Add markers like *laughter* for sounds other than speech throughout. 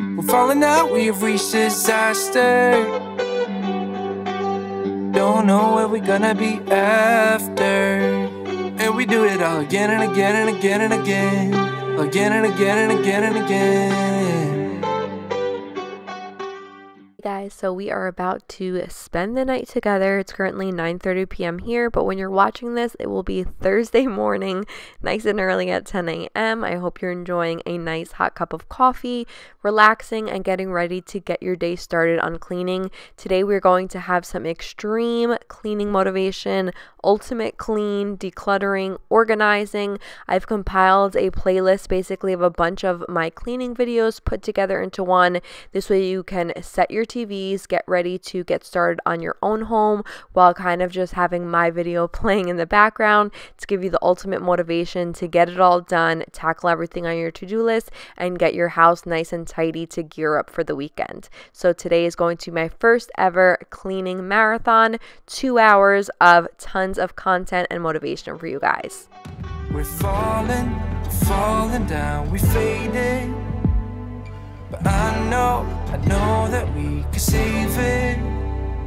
We're falling out, we have reached disaster. Don't know where we're gonna be after. And we do it all again and again and again and again. Again and again and again and again so we are about to spend the night together it's currently 9:30 p.m. here but when you're watching this it will be *laughs* Thursday morning nice and early at 10 a.m. I hope you're enjoying a nice hot cup of coffee relaxing and getting ready to get your day started on cleaning today we're going to have some extreme cleaning motivation ultimate clean decluttering organizing I've compiled a playlist basically of a bunch of my cleaning videos put together into one this way you can set your TVs, get ready to get started on your own home while kind of just having my video *laughs* playing in the background to give you the ultimate motivation to get it all done, tackle everything on your to do list, and get your house nice and tidy to gear up for the weekend. So today is going to be my first ever cleaning marathon, two hours of tons of content and motivation for you guys. We're falling, falling down, we faded. I know, I know that we can save it.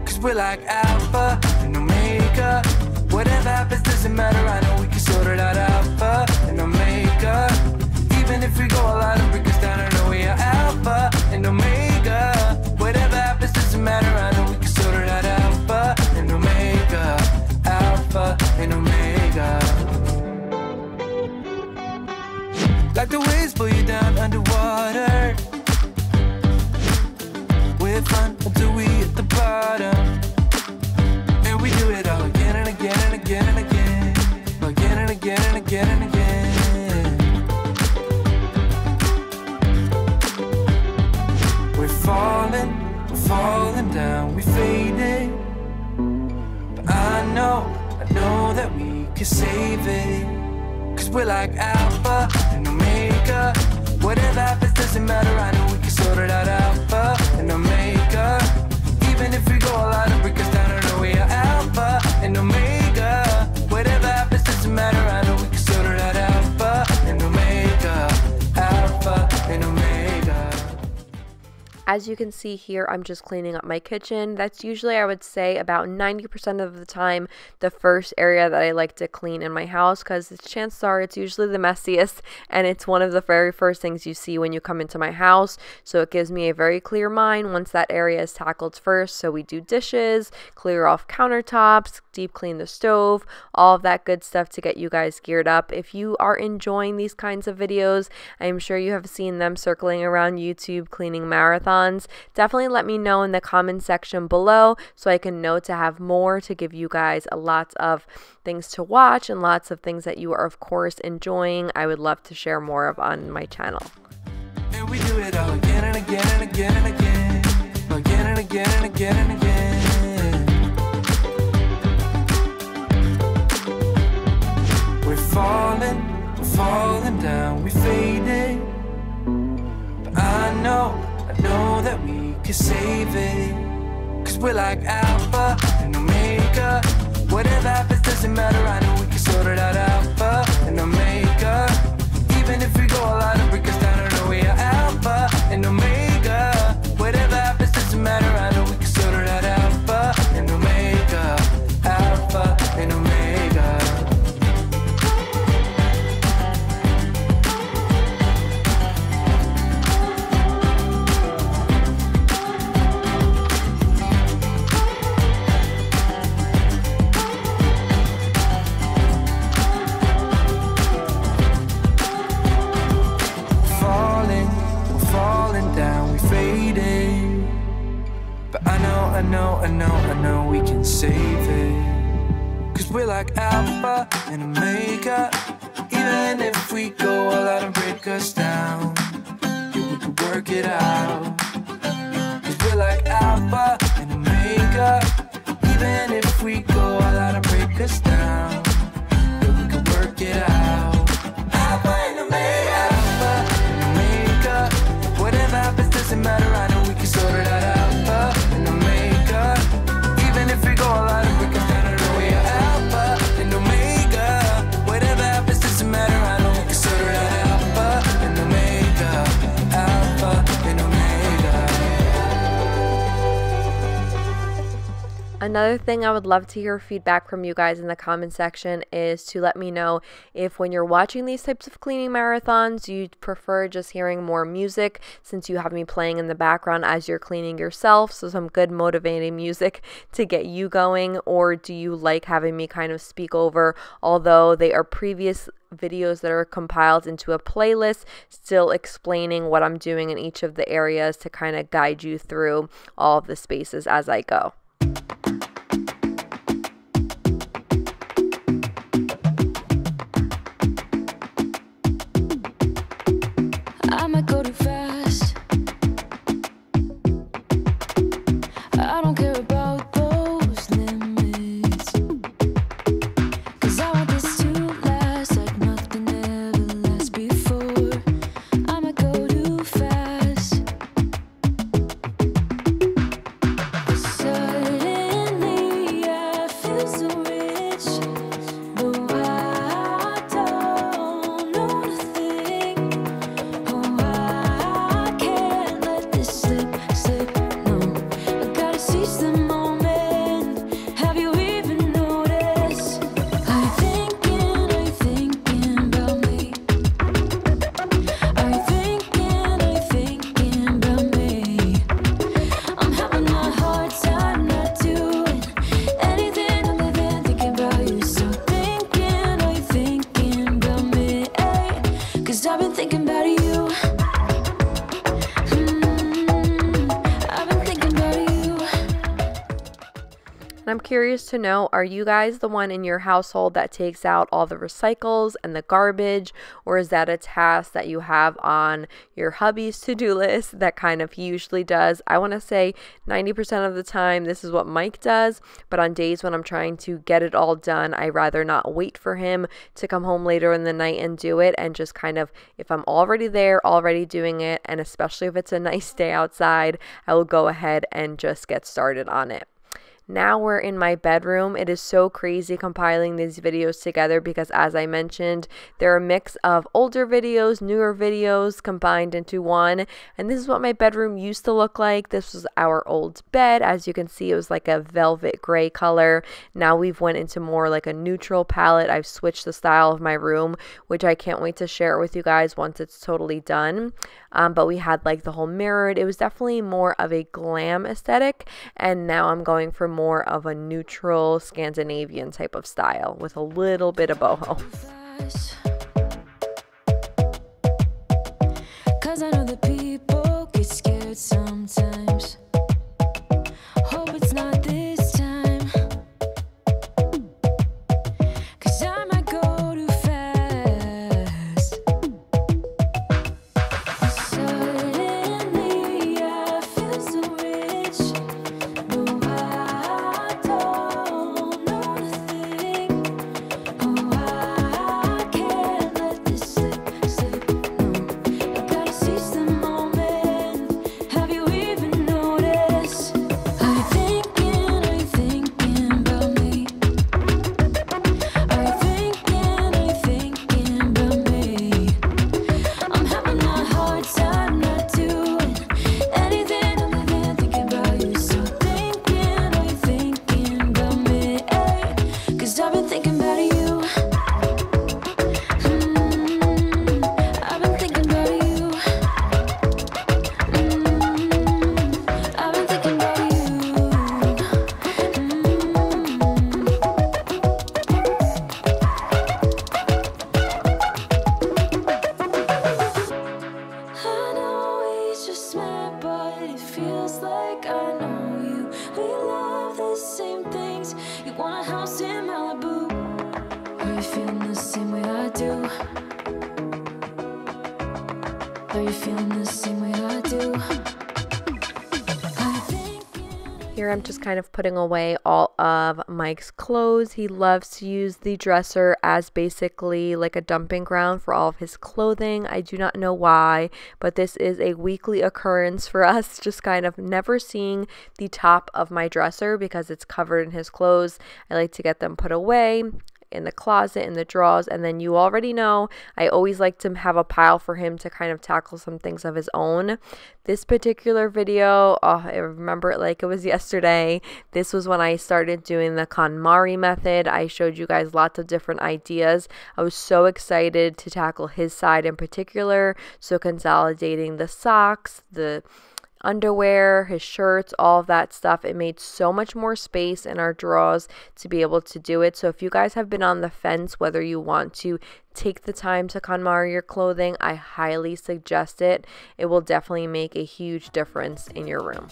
Cause we're like Alpha and Omega. Whatever happens doesn't matter, I know we can sort it out Alpha and Omega. Even if we go all out and break us down, I know we are Alpha and Omega. Whatever happens doesn't matter, I know we can sort it out Alpha and Omega. Alpha and Omega. Like the waves pull you down underwater fun until we hit the bottom. And we do it all again and again and again and again. Again and again and again and again. We're falling, we're falling down, we faded. But I know, I know that we can save it. Cause we're like Alpha and Omega. Whatever happens doesn't matter, I know we can sort it out Alpha and Omega as you can see here, I'm just cleaning up my kitchen. That's usually, I would say, about 90% of the time the first area that I like to clean in my house because chances are it's usually the messiest *laughs* and it's one of the very first things you see when you come into my house. So it gives me a very clear mind once that area is tackled first. So we do dishes, clear off countertops, deep clean the stove, all of that good stuff to get you guys geared up. If you are enjoying these kinds of videos, I'm sure you have seen them circling around YouTube cleaning marathon definitely let me know in the comment section below so I can know to have more to give you guys a lot of things to watch and lots of things that you are, of course, enjoying. I would love to share more of on my channel. And we do it all again and again and again and again. Again and again and again and again. We're falling, we're falling down, we. But I know know that we can save it. Cause we're like Alpha and Omega. Whatever happens doesn't matter, I know we can sort it out Alpha and Omega. Even if we go all out and break down, I know we are Alpha and Omega. Thing I would love to hear feedback from you guys in the comment section is to let me know if when you're watching these types of cleaning marathons, you prefer just hearing more music since you have me playing in the background as you're cleaning yourself. So, some good motivating music to get you going, or do you like having me kind of speak over, although they are previous videos that are compiled into a playlist, still explaining what I'm doing in each of the areas to kind of guide you through all of the spaces as I go. To know are you guys the one in your household that takes out all the recycles and the garbage, or is that a task that you have on your hubby's to do list *laughs* that kind of he usually does? I want to say 90% of the time this is what Mike does, but on days when I'm trying to get it all done, I rather not wait for him to come home later in the night and do it and just kind of, if I'm already there, already doing it, and especially if it's a nice day outside, I will go ahead and just get started on it. Now we're in my bedroom. It is so crazy compiling these videos together because, as I mentioned, they're a mix of older videos, newer videos combined into one. And this is what my bedroom used to look like. This was our old bed. As you can see, it was like a velvet gray color. Now we've went into more like a neutral palette. I've switched the style of my room, which I can't wait to share with you guys once it's totally done. Um, but we had like the whole mirrored. It was definitely more of a glam aesthetic. And now I'm going for more of a neutral Scandinavian type of style with a little bit of boho. Cause I know people get scared sometimes. Just kind of putting away all of Mike's clothes. He loves to use the dresser as basically like a dumping ground for all of his clothing. I do not know why, but this is a weekly occurrence for *laughs* us, just kind of never seeing the top of my dresser because it's covered in his clothes. I like to get them put away in the closet, in the drawers. And then you already know I always like to have a pile for him to kind of tackle some things of his own. This particular video, oh, I remember it like it was *laughs* yesterday. This was when I started doing the KonMari method. I showed you guys lots of different ideas. I was so excited to tackle his side in particular. So consolidating the socks, the underwear, his shirts, all of that stuff. It made so much more space in our drawers to be able to do it. So if you guys have been on the fence whether you want to take the time to KonMari your clothing, I highly suggest it. It will definitely make a huge difference in your room.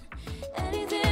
I've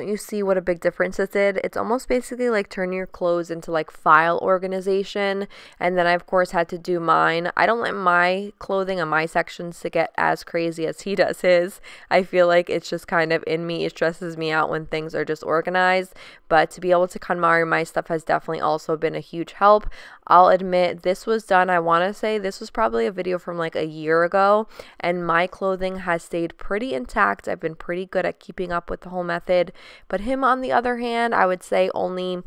Don't you see what a big difference this did? It's almost basically like turning your clothes into like file organization. And then I, of course, had to do mine. I don't let my clothing and my sections to get as crazy as he does his. I feel like it's just kind of in me. It stresses me out when things are just organized. But to be able to KonMari my stuff has definitely also been a huge help. I'll admit this was done, I want to say this was probably a video from like a year ago. And my clothing has stayed pretty intact. I've been pretty good at keeping up with the whole method. But him, on the other hand, I would say only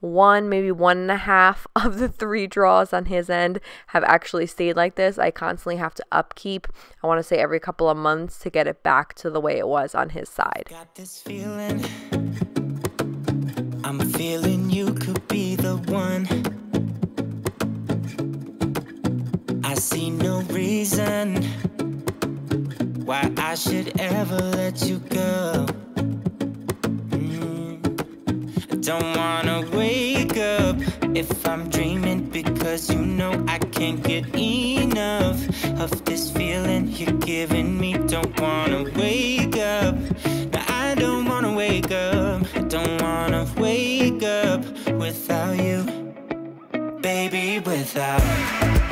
one, maybe one and a half *laughs* of the three draws on his end have actually stayed like this. I constantly have to upkeep, I want to say every couple of months to get it back to the way it was on his side. Got this feeling. I'm feeling you could be the one. I see no reason why I should ever let you go. Don't wanna wake up if I'm dreaming because you know I can't get enough of this feeling you're giving me. Don't wanna wake up. Now I don't wanna wake up. I don't wanna wake up without you, baby, without.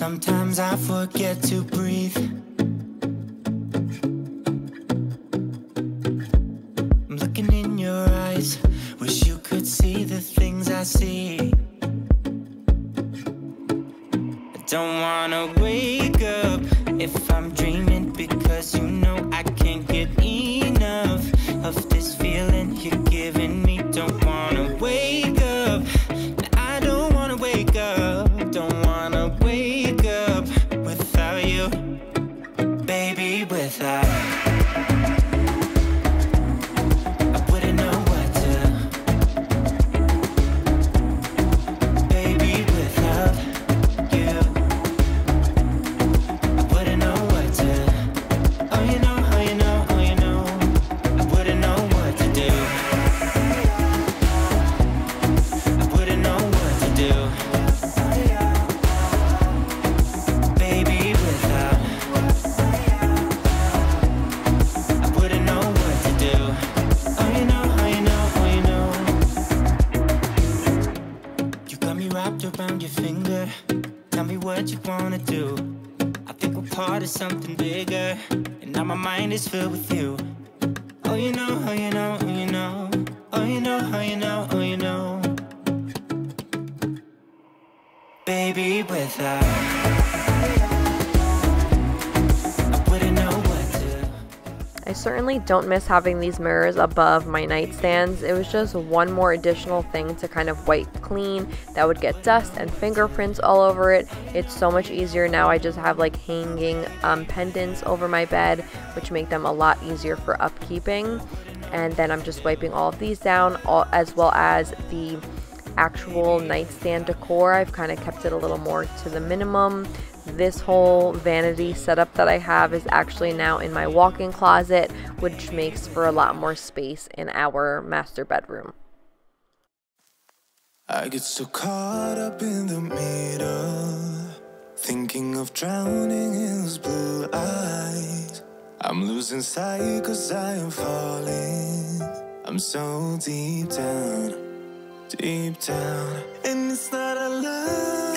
Sometimes I forget to breathe. I'm looking in your eyes. Wish you could see the things I see. Don't miss having these mirrors above my nightstands. It was just one more additional thing to kind of wipe clean that would get dust and fingerprints all over it. It's so much easier now. I just have like hanging um, pendants over my bed, which make them a lot easier for upkeeping. And then I'm just wiping all of these down, all, as well as the actual nightstand decor. I've kind of kept it a little more to the minimum. This whole vanity setup that I have is actually now in my walk-in closet, which makes for a lot more space in our master bedroom. I get so caught up in the middle, thinking of drowning in those blue eyes. I'm losing sight cause I am falling. I'm so deep down, deep down. And it's not a lie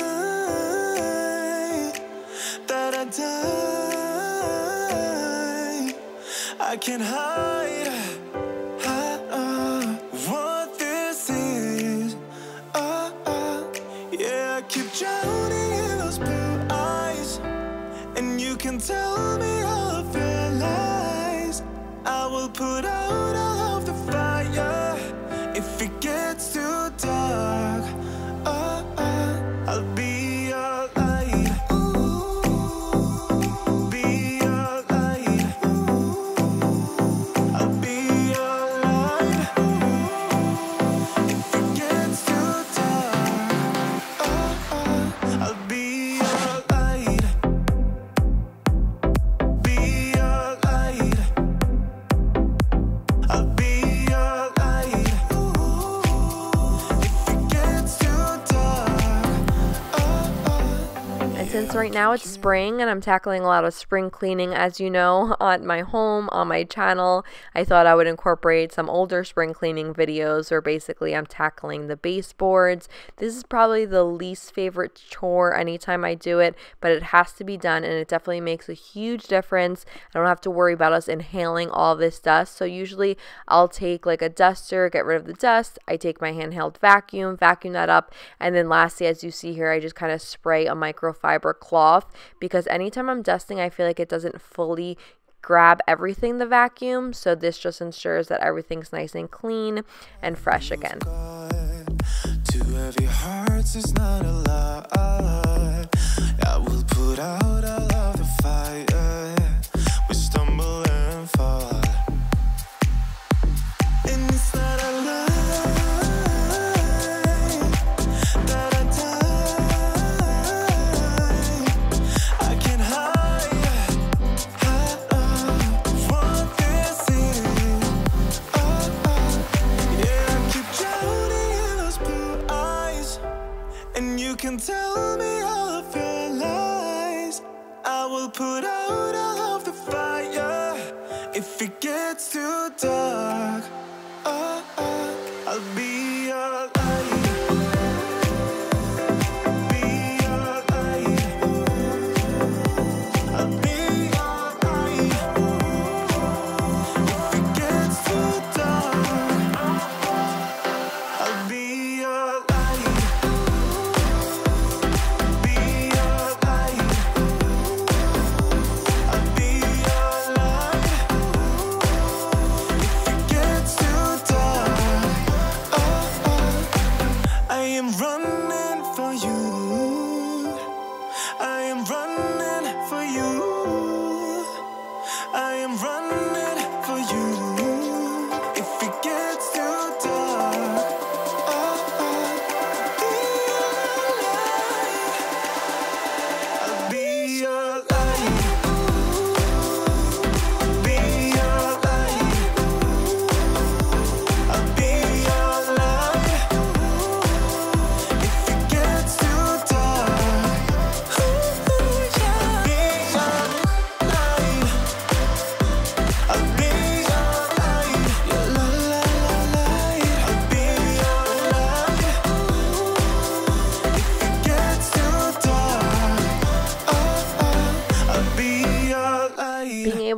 I die. I can't hide, what this is. Yeah, I keep drowning in those blue eyes. And you can tell me all of your lies. I will put out since right now it's spring and I'm tackling a lot of spring cleaning, as you know, on my home, on my channel, I thought I would incorporate some older spring cleaning videos where basically I'm tackling the baseboards. This is probably the least favorite chore anytime I do it, but it has to be done and it definitely makes a huge difference. I don't have to worry about us inhaling all this dust. So usually I'll take like a duster, get rid of the dust. I take my handheld vacuum, vacuum that up, and then lastly, as you see here, I just kind of spray a microfiber cloth because anytime I'm dusting, I feel like it doesn't fully grab everything the vacuum. So this just ensures that everything's nice and clean and fresh again. Tell me of your lies. I will put out all of the fire if it gets too dark.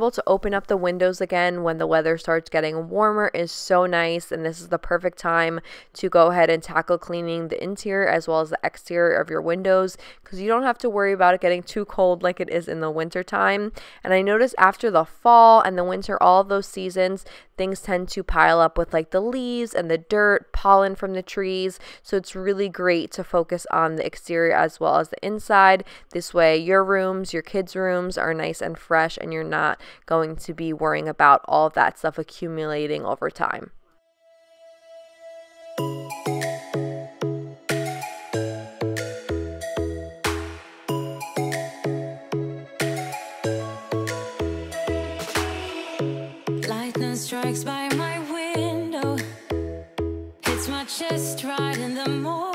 Able to open up the windows again when the weather starts getting warmer is so nice and this is the perfect time to go ahead and tackle cleaning the interior as well as the exterior of your windows because you don't have to worry about it getting too cold like it is in the winter time and I notice after the fall and the winter all those seasons things tend to pile up with like the leaves and the dirt pollen from the trees so it's really great to focus on the exterior as well as the inside this way your rooms your kids rooms are nice and fresh and you're not going to be worrying about all of that stuff accumulating over time. My right in the morning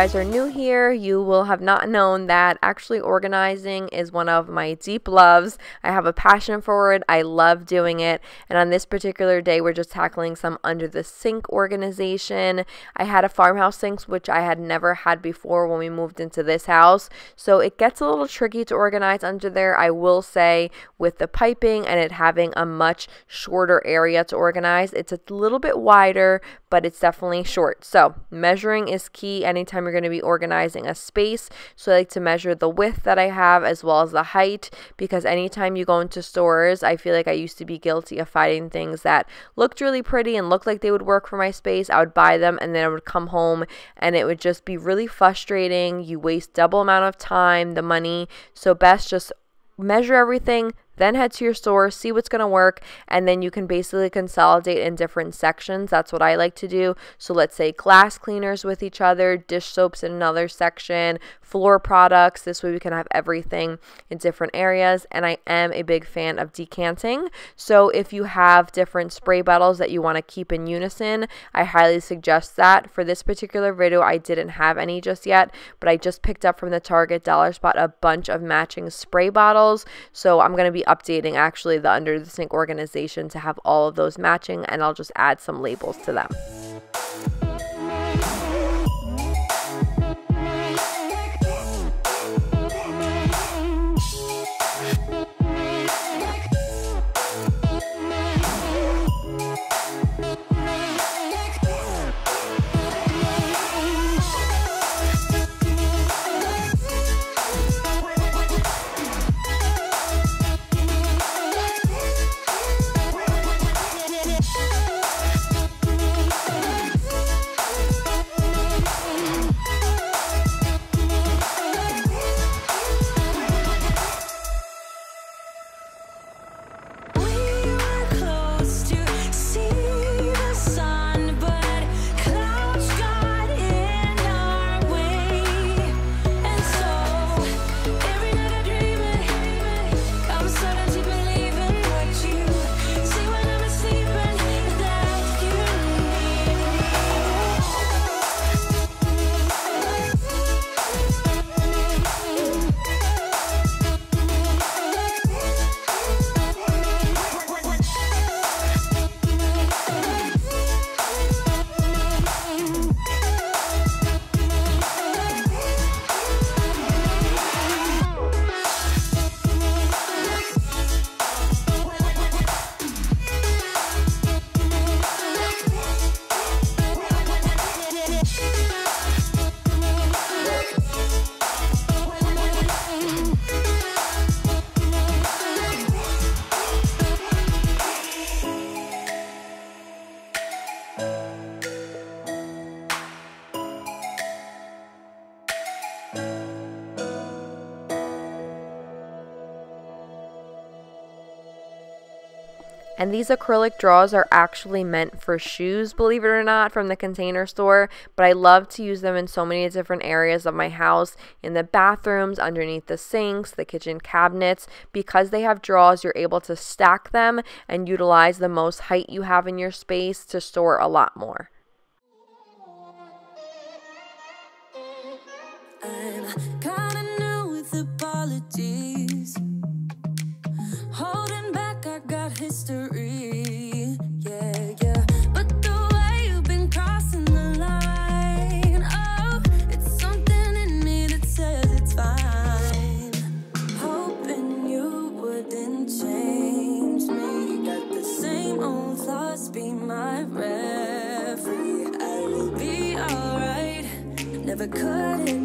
guys are new here, you will have not known that actually organizing is one of my deep loves. I have a passion for it. I love doing it. And on this particular day, we're just tackling some under the sink organization. I had a farmhouse sink, which I had never had before when we moved into this house. So it gets a little tricky to organize under there, I will say, with the piping and it having a much shorter area to organize. It's a little bit wider, but it's definitely short. So measuring is key anytime you're going to be organizing a space. So I like to measure the width that I have as well as the height because anytime you go into stores, I feel like I used to be guilty of finding things that looked really pretty and looked like they would work for my space. I would buy them and then I would come home and it would just be really frustrating. You waste double amount of time, the money. So best just measure everything, then head to your store, see what's going to work, and then you can basically consolidate in different sections. That's what I like to do. So let's say glass cleaners with each other, dish soaps in another section, floor products. This way we can have everything in different areas. And I am a big fan of decanting. So if you have different spray bottles that you want to keep in unison, I highly suggest that. For this particular video, I didn't have any just yet, but I just picked up from the Target Dollar Spot a bunch of matching spray bottles. So I'm going to be updating actually the Under the Sink organization to have all of those matching and I'll just add some labels to them. And these acrylic draws are actually meant for shoes, believe it or not, from the container store. But I love to use them in so many different areas of my house in the bathrooms, underneath the sinks, the kitchen cabinets. Because they have draws, you're able to stack them and utilize the most height you have in your space to store a lot more. It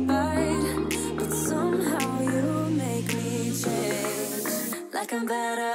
right, but somehow you make me change. Like I'm better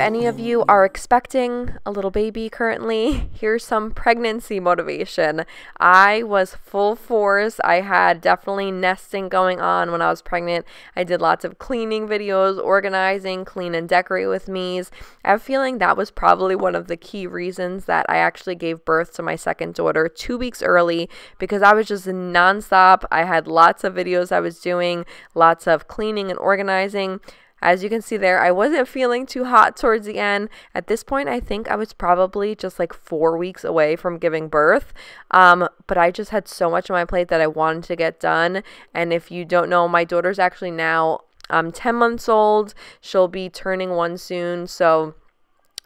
any of you are expecting a little baby currently, *laughs* here's some pregnancy motivation. I was full force. I had definitely nesting going on when I was pregnant. I did lots of cleaning videos, organizing, clean and decorate with me's. I have a feeling that was probably one of the key reasons that I actually gave birth to my second daughter two weeks early because I was just nonstop. I had lots of videos I was doing, lots of cleaning and organizing. As you can see there, I wasn't feeling too hot towards the end. At this point, I think I was probably just like four weeks away from giving birth. Um, but I just had so much on my plate that I wanted to get done. And if you don't know, my daughter's actually now um, 10 months old. She'll be turning one soon. So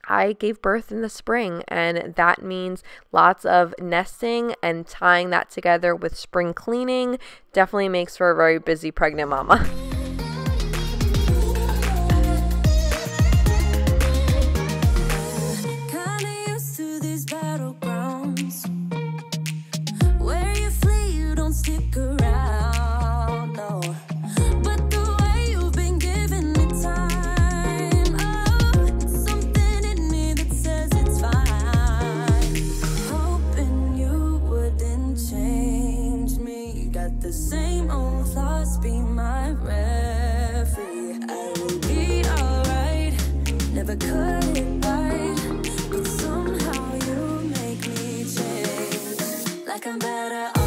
I gave birth in the spring, and that means lots of nesting and tying that together with spring cleaning definitely makes for a very busy pregnant mama. Never cut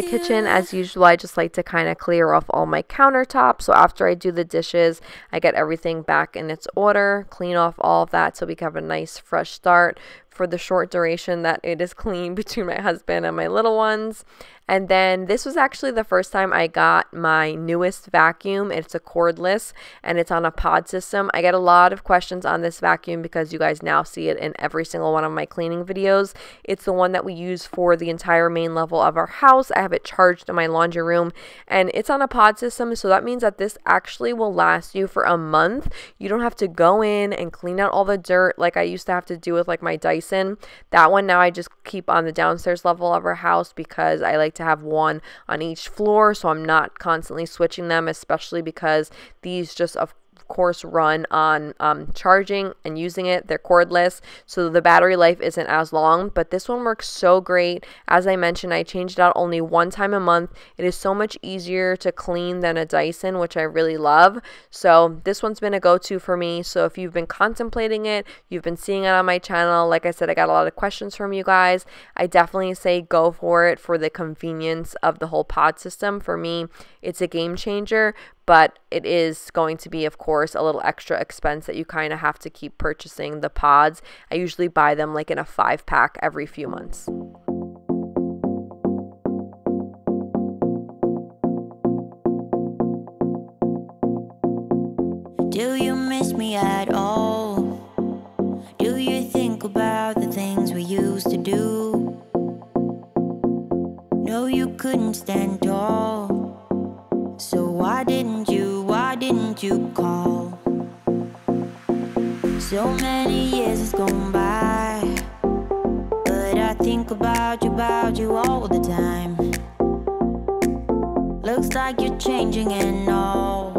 the kitchen, as usual, I just like to kind of clear off all my countertops. So after I do the dishes, I get everything back in its order, clean off all of that so we can have a nice fresh start for the short duration that it is clean *laughs* between my husband and my little ones. And then this was actually the first time I got my newest vacuum. It's a cordless and it's on a pod system. I get a lot of questions on this vacuum because you guys now see it in every single one of my cleaning videos. It's the one that we use for the entire main level of our house. I have it charged in my laundry room and it's on a pod system. So that means that this actually will last you for a month. You don't have to go in and clean out all the dirt like I used to have to do with like my Dyson. That one now I just keep on the downstairs level of our house because I like to to have one on each floor so I'm not constantly switching them, especially because these just, of course run on um, charging and using it. They're cordless, so the battery life isn't as long, but this one works so great. As I mentioned, I changed it out only one time a month. It is so much easier to clean than a Dyson, which I really love. So this one's been a go-to for me. So if you've been contemplating it, you've been seeing it on my channel, like I said, I got a lot of questions from you guys. I definitely say go for it for the convenience of the whole pod system. For me, it's a game changer, but it is going to be, of course, a little extra expense that you kind of have to keep purchasing the pods. I usually buy them like in a five pack every few months. Do you miss me at all? Do you think about the things we used to do? No, you couldn't stand tall. So why didn't you, why didn't you call? So many years has gone by But I think about you, about you all the time Looks like you're changing and all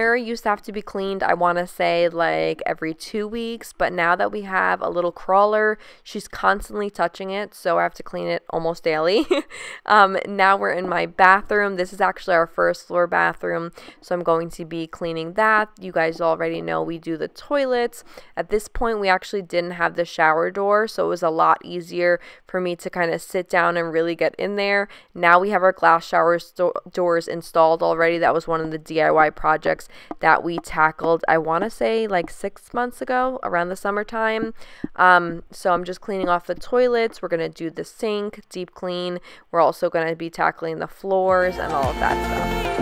mirror used to have to be cleaned, I want to say like every two weeks, but now that we have a little crawler, she's constantly touching it, so I have to clean it almost daily. *laughs* um, now we're in my bathroom. This is actually our first floor bathroom, so I'm going to be cleaning that. You guys already know we do the toilets. At this point, we actually didn't have the shower door, so it was a lot easier for me to kind of sit down and really get in there. Now we have our glass shower doors installed already. That was one of the DIY projects that we tackled, I want to say like six months ago around the summertime. Um, so I'm just cleaning off the toilets. We're going to do the sink, deep clean. We're also going to be tackling the floors and all of that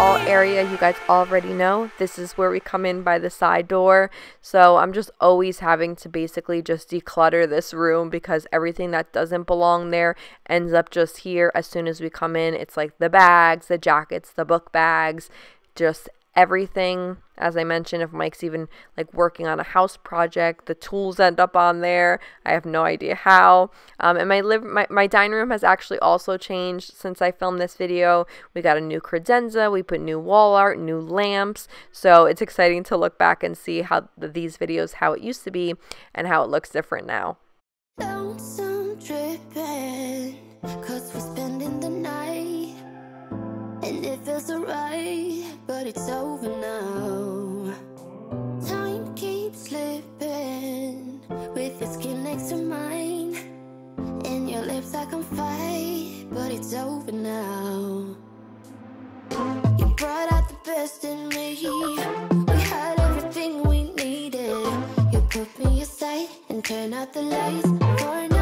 all area. You guys already know this is where we come in by the side door. So I'm just always having to basically just declutter this room because everything that doesn't belong there ends up just here as soon as we come in. It's like the bags, the jackets, the book bags, just everything. As I mentioned, if Mike's even like working on a house project, the tools end up on there. I have no idea how. Um, and my live my, my dining room has actually also changed since I filmed this video. We got a new credenza, we put new wall art, new lamps. So it's exciting to look back and see how the, these videos how it used to be and how it looks different now. cause we're spending the night and it feels alright but it's over now. Time keeps slipping with your skin next to mine. And your lips I can fight, but it's over now. You brought out the best in me. We had everything we needed. You put me aside and turn out the lights for no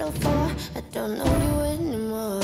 it all for? I don't know you anymore.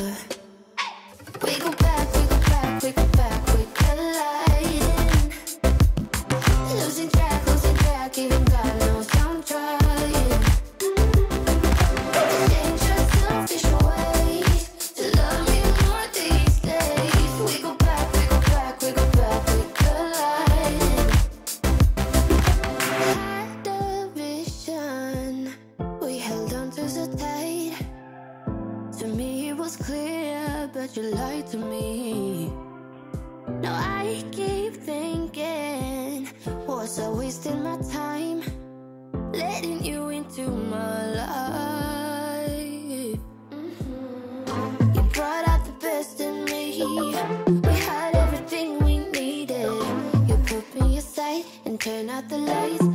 Turn out the lights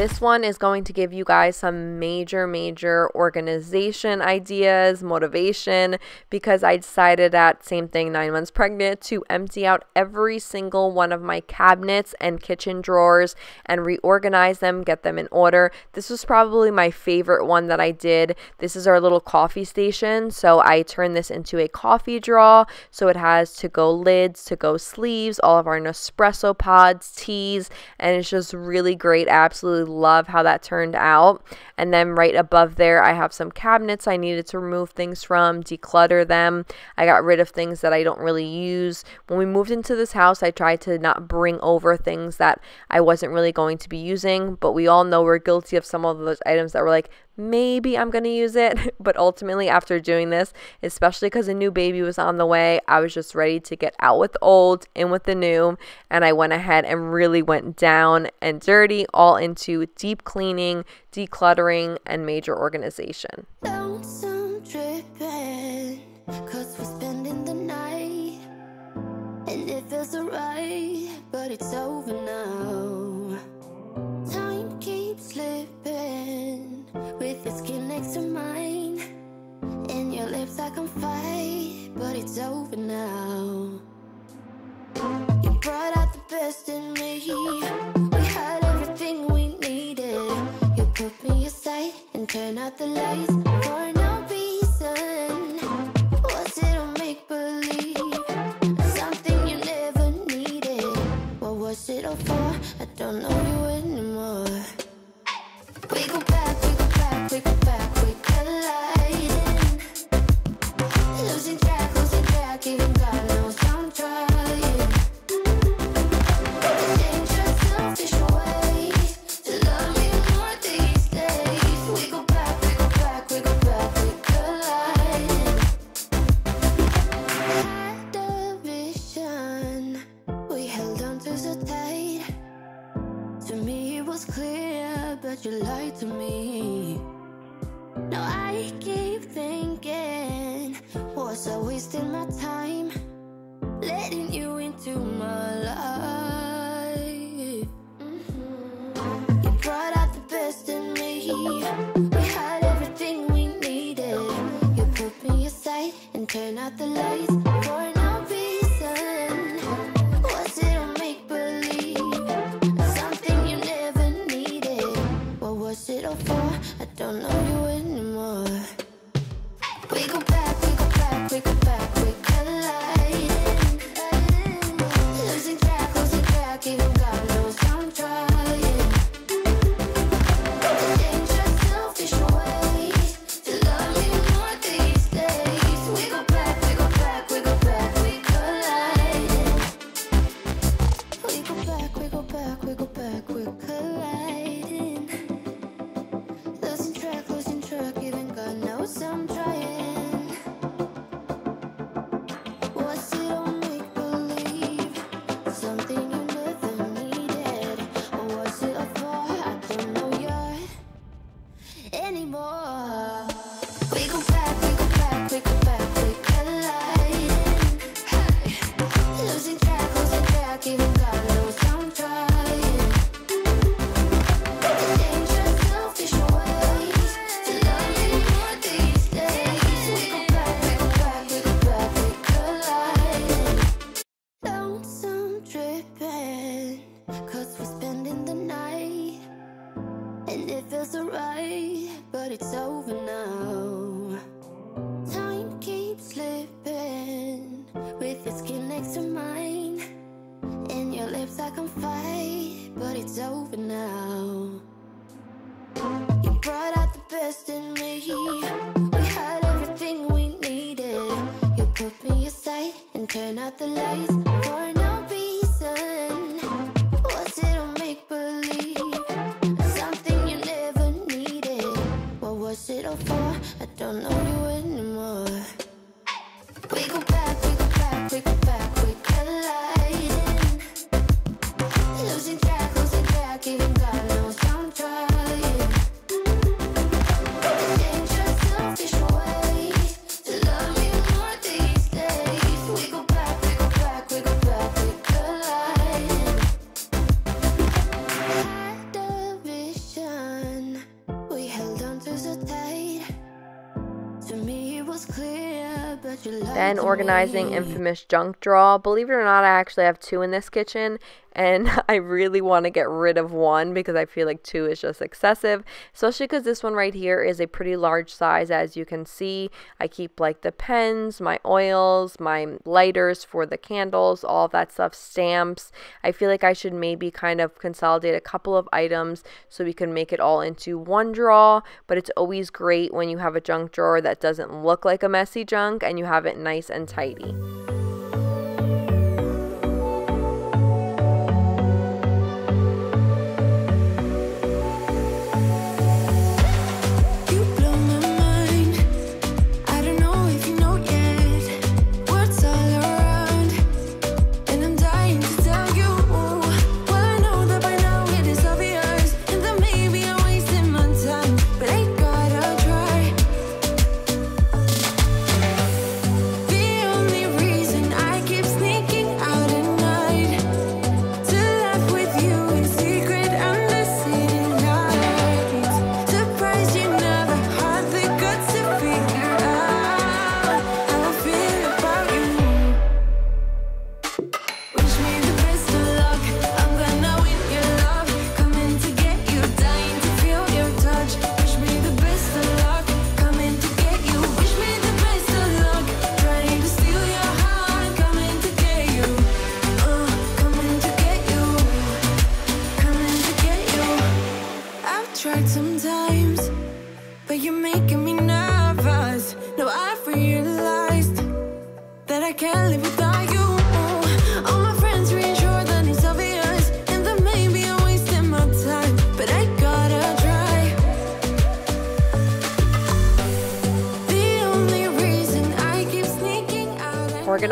This one is going to give you guys some major, major organization ideas, motivation, because I decided at same thing, nine months pregnant, to empty out every single one of my cabinets and kitchen drawers and reorganize them, get them in order. This was probably my favorite one that I did. This is our little coffee station. So I turned this into a coffee drawer. So it has to go lids, to go sleeves, all of our Nespresso pods, teas, and it's just really great. Absolutely love how that turned out. And then right above there, I have some cabinets I needed to remove things from, declutter them. I got rid of things that I don't really use. When we moved into this house, I tried to not bring over things that I wasn't really going to be using, but we all know we're guilty of some of those items that were like, maybe I'm going to use it. *laughs* But ultimately, after doing this, especially because a new baby was on the way, I was just ready to get out with the old, in with the new. And I went ahead and really went down and dirty, all into deep cleaning, decluttering, and major organization. It feels alright But it's over now With your skin next to mine. And your lips I can fight But it's over now. You brought out the best in me. We had everything we needed. You put me aside And turn out the lights For no reason. Was it a make believe? Something you never needed. What was it all for? I don't know you organizing infamous junk draw. Believe it or not, I actually have two in this kitchen, and *laughs* I really want to get rid of one because I feel like two is just excessive, especially because this one right here is a pretty large size as you can see. I keep like the pens, my oils, my lighters for the candles, all that stuff, stamps. I feel like I should maybe kind of consolidate a couple of items so we can make it all into one drawer, but it's always great when you have a junk drawer that doesn't look like a messy junk and you have it nice and tidy.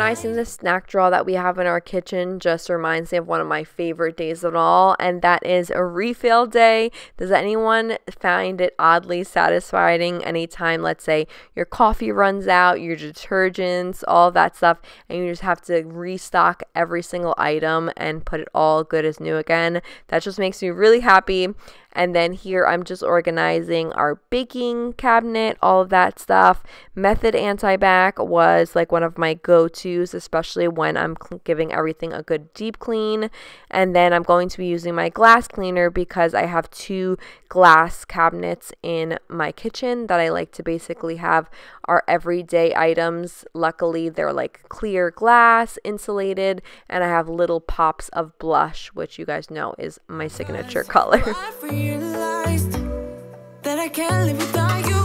organizing the snack drawer that we have in our kitchen just reminds me of one of my favorite days of all, and that is a refill day. Does anyone find it oddly satisfying anytime, let's say, your coffee runs out, your detergents, all that stuff, and you just have to restock every single item and put it all good as new again? That just makes me really happy. And then here I'm just organizing our baking cabinet, all of that stuff. Method Anti-Bac was like one of my go-tos, especially when I'm giving everything a good deep clean. And then I'm going to be using my glass cleaner because I have two glass cabinets in my kitchen that I like to basically have our everyday items. Luckily, they're like clear glass, insulated, and I have little pops of blush, which you guys know is my signature color realized that I can't live without you.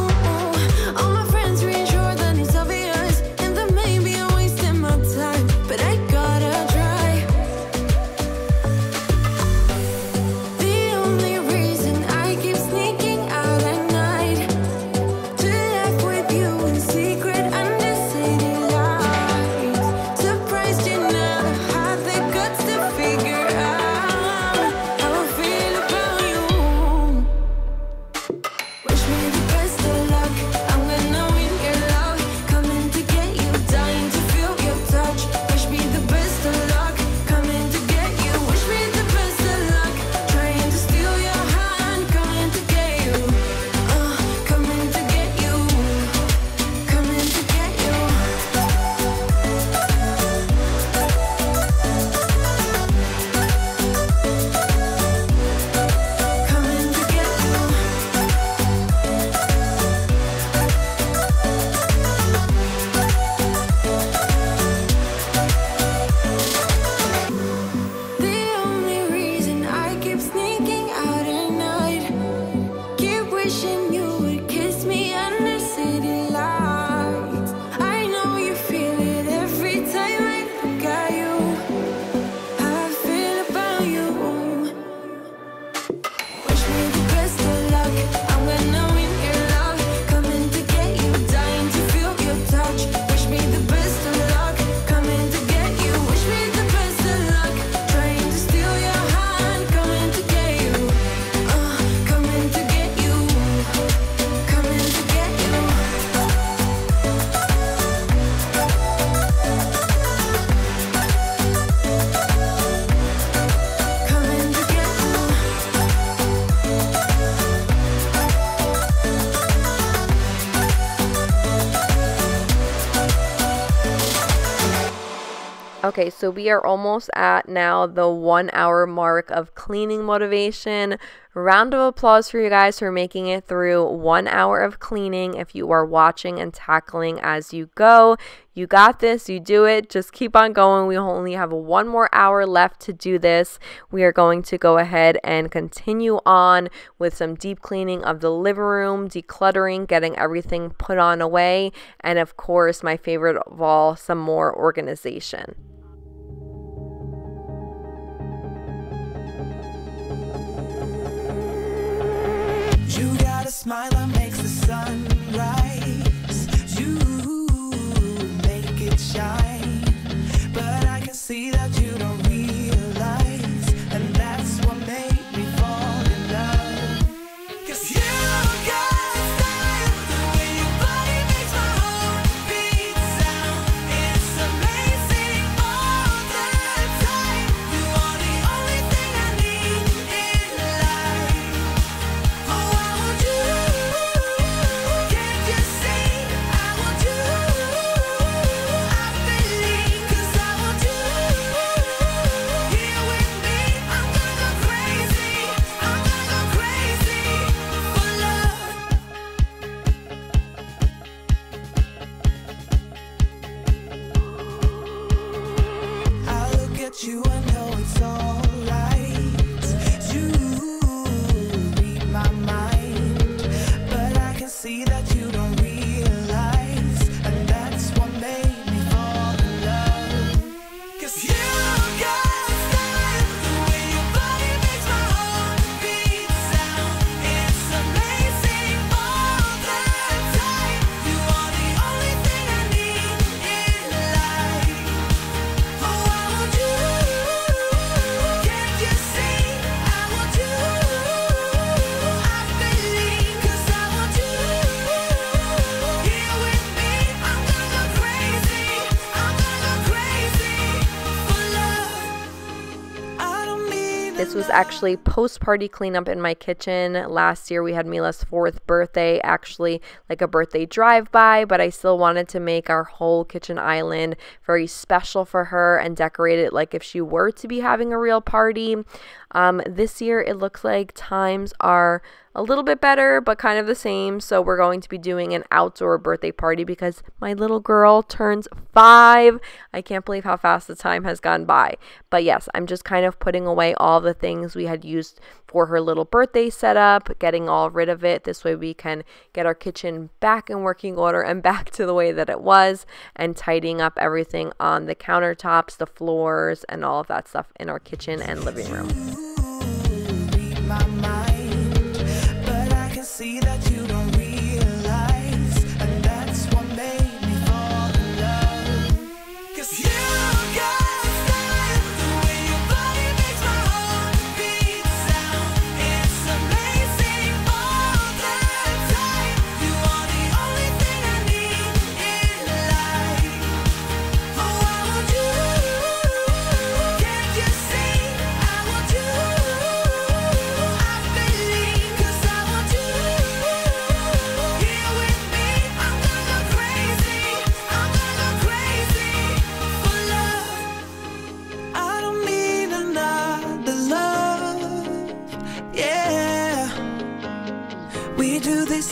Okay, so we are almost at now the one hour mark of cleaning motivation. Round of applause for you guys for making it through one hour of cleaning. If you are watching and tackling as you go, you got this, you do it. Just keep on going. We only have one more hour left to do this. We are going to go ahead and continue on with some deep cleaning of the living room, decluttering, getting everything put on away, and of course, my favorite of all, some more organization. You got a smile that makes the sun rise. You make it shine. But I can see that you don't This was actually post party cleanup in my kitchen. Last year we had Mila's fourth birthday, actually like a birthday drive by, but I still wanted to make our whole kitchen island very special for her and decorate it like if she were to be having a real party. Um, this year it looks like times are a little bit better, but kind of the same. So we're going to be doing an outdoor birthday party because my little girl turns five. I can't believe how fast the time has gone by. But yes, I'm just kind of putting away all the things we had used for her little birthday setup, getting all rid of it. This way we can get our kitchen back in working order and *laughs* back to the way that it was and tidying up everything on the countertops, the floors, and all of that stuff in our kitchen and living room. necesidad.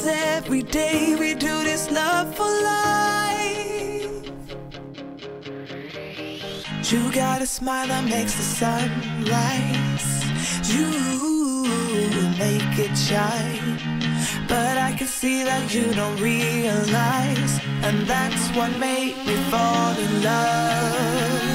Every day we do this love for life. You got a smile that makes the sun rise. You make it shine. But I can see that you don't realize. And that's what made me fall in love.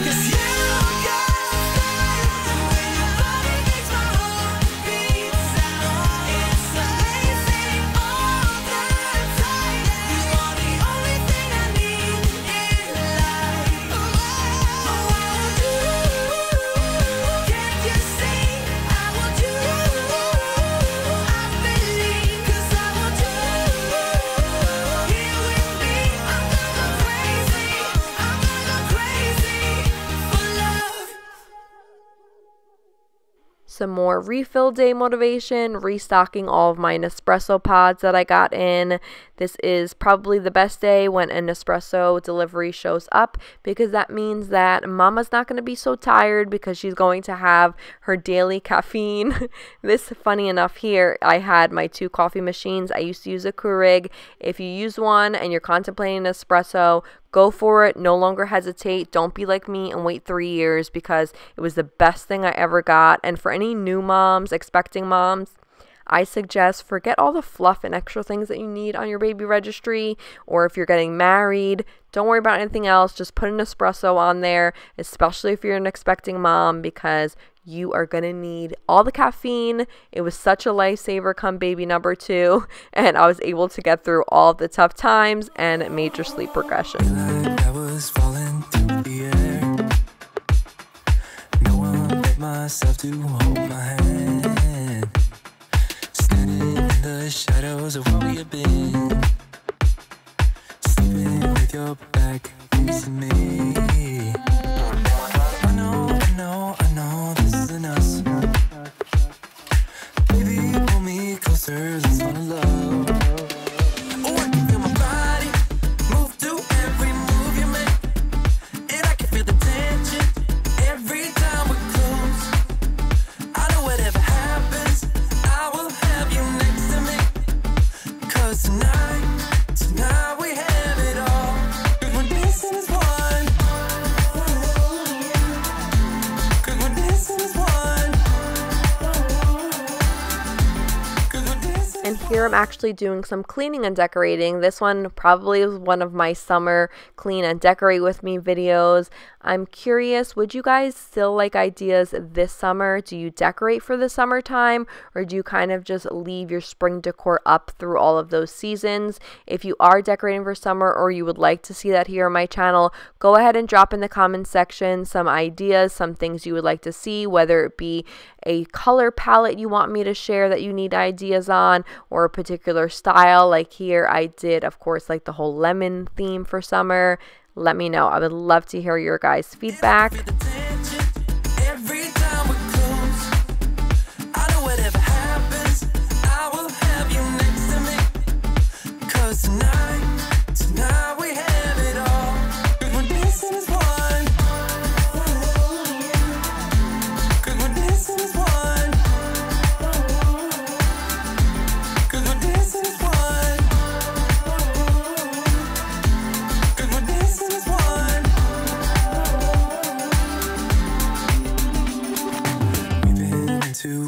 Some more refill day motivation, restocking all of my Nespresso pods that I got in. This is probably the best day when a Nespresso delivery shows up because that means that mama's not going to be so tired because she's going to have her daily *laughs* caffeine. this, funny enough, here I had my two coffee machines. I used to use a Keurig. If you use one and you're contemplating a Nespresso, Go for it. No longer hesitate. Don't be like me and wait three years because it was the best thing I ever got. And for any new moms, expecting moms, I suggest forget all the fluff and extra things that you need on your baby registry, or if you're getting married, don't worry about anything else. Just put a Nespresso on there, especially if you're an expecting mom, because you are going to need all the caffeine. It was such a lifesaver come baby number two, *laughs* and I was able to get through all the tough times and major sleep regression. myself to hold my hand. The shadows of where we have been. Sleeping with your back facing me. I know, I know, I know this isn't us. Baby, pull me closer, let's fall in love. Here I'm actually doing some cleaning and decorating. This one probably is one of my summer clean and decorate with me videos. I'm curious, would you guys still like ideas this summer? Do you decorate for the summertime or do you kind of just leave your spring decor up through all of those seasons? If you are decorating for summer or you would like to see that here on my channel, go ahead and drop in the comment section some ideas, some things you would like to see, whether it be a color palette you want me to share that you need ideas on or a particular style. Like here, I did, of course, like the whole lemon theme for summer. Let me know. I would love to hear your guys' feedback.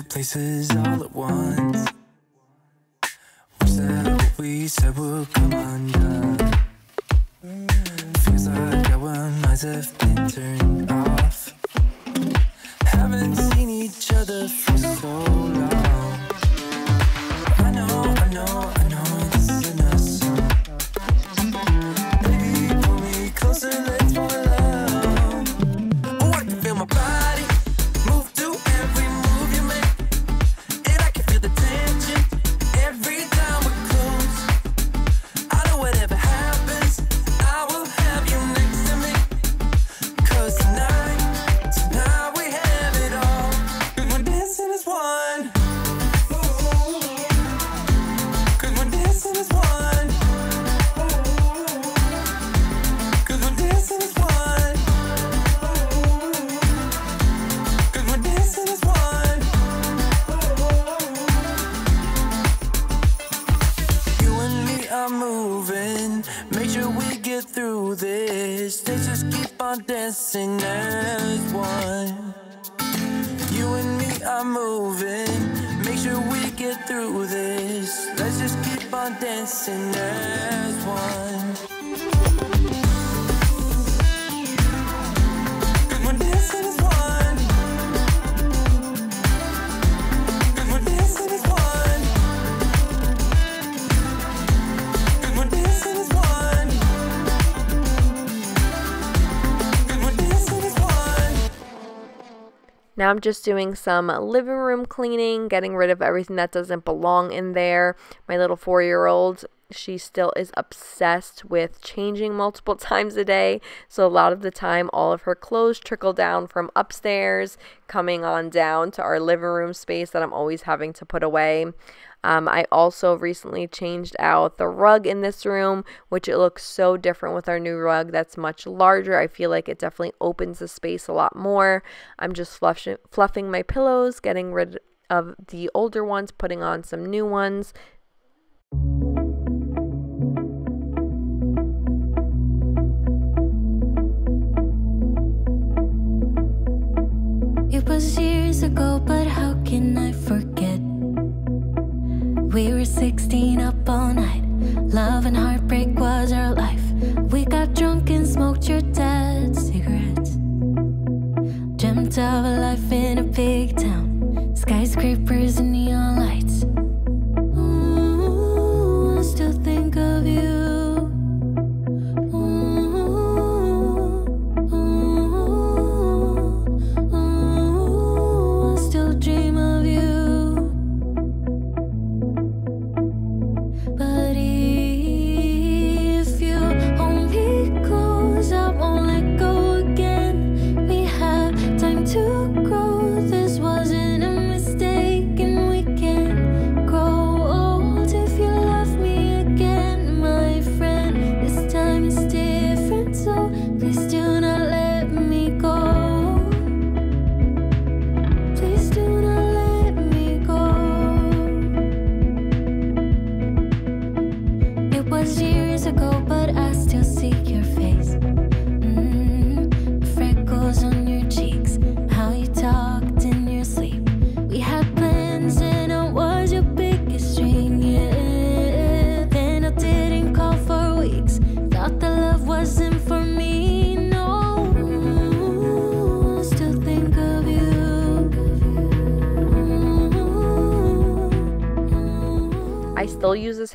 Places all at once. Wish that what we said would come undone. Feels like our minds have been turned off. Haven't seen each other for so long. I know, I know, I know this isn't song. Baby, pull me closer, on dancing as one. You and me are moving. Make sure we get through this. Let's just keep on dancing as one. Now I'm just doing some living room cleaning, getting rid of everything that doesn't belong in there. My little four year old, she still is obsessed with changing multiple *laughs* times a day. So a lot of the time, all of her clothes trickle down from upstairs, coming on down to our living room space that I'm always having to put away. Um, I also recently changed out the rug in this room, which it looks so different with our new rug that's much larger. I feel like it definitely opens the space a lot more. I'm just fluffing my pillows, getting rid of the older ones, putting on some new ones. It was years ago, but how can I forget? We were 16 up all night. Love and heartbreak was our life.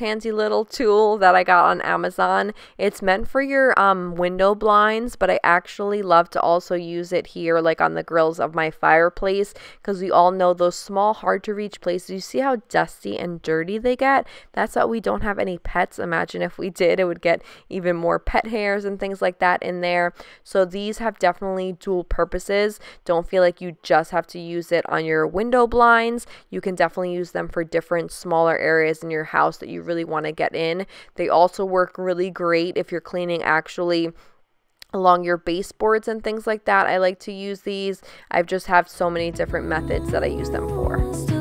Handy little tool that I got on Amazon. It's meant for your um, window blinds, but I actually love to also use it here, like on the grills of my fireplace, because we all know those small, hard to reach places. You see how dusty and dirty they get? That's why we don't have any pets. Imagine if we did, it would get even more pet hairs and things like that in there. So these have definitely dual purposes. Don't feel like you just have to use it on your window blinds. You can definitely use them for different smaller areas in your house that you really want to get in. They also work really great if you're cleaning actually along your baseboards and things like that. I like to use these. I just have so many different methods that I use them for.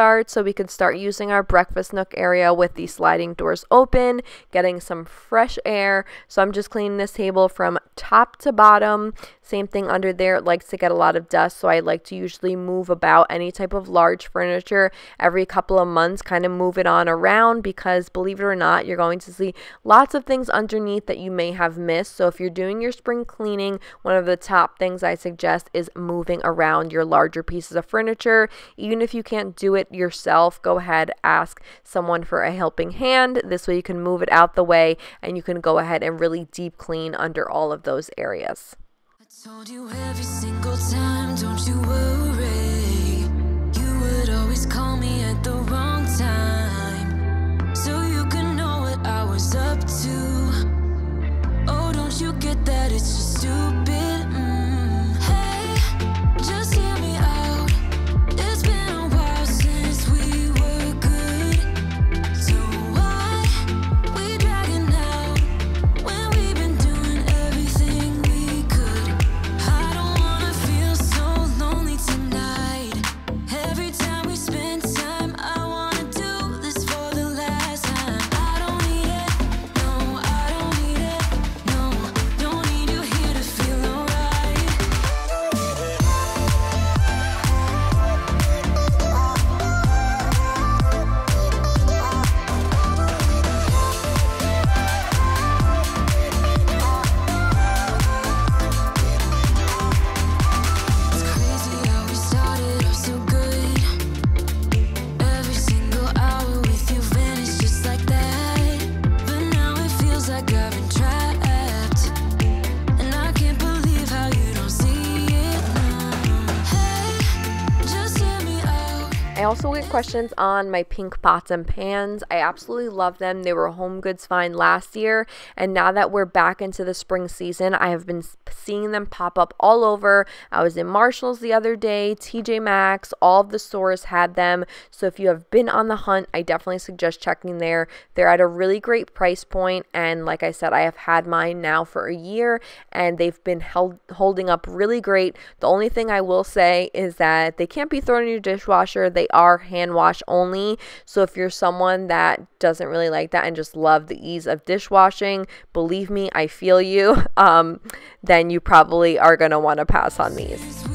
Start so we can start using our breakfast nook area with the sliding doors open, getting some fresh air. So I'm just cleaning this table from top to bottom. Same thing under there. It likes to get a lot of dust, so I like to usually move about any type of large furniture every couple of months, kind of move it on around because believe it or not, you're going to see lots of things underneath that you may have missed. So if you're doing your spring cleaning, one of the top things I suggest is moving around your larger pieces of furniture. Even if you can't do it yourself, go ahead, ask someone for a helping hand. This way you can move it out the way and you can go ahead and really deep clean under all of those areas. Up to. Oh, don't you get that? It's just stupid. Also get questions on my pink pots and pans. I absolutely love them. They were home goods find last year, and now that we're back into the spring season, I have been seeing them pop up all over. I was in Marshalls the other day, TJ Maxx, all of the stores had them. So if you have been on the hunt, I definitely suggest checking there. They're at a really great price point, and like I said, I have had mine now for a year, and they've been held holding up really great. The only thing I will say is that they can't be thrown in your dishwasher. They are hand wash only. So if you're someone that doesn't really like that and just love the ease of dishwashing, believe me, I feel you. *laughs* Um, then you probably are gonna want to pass on these.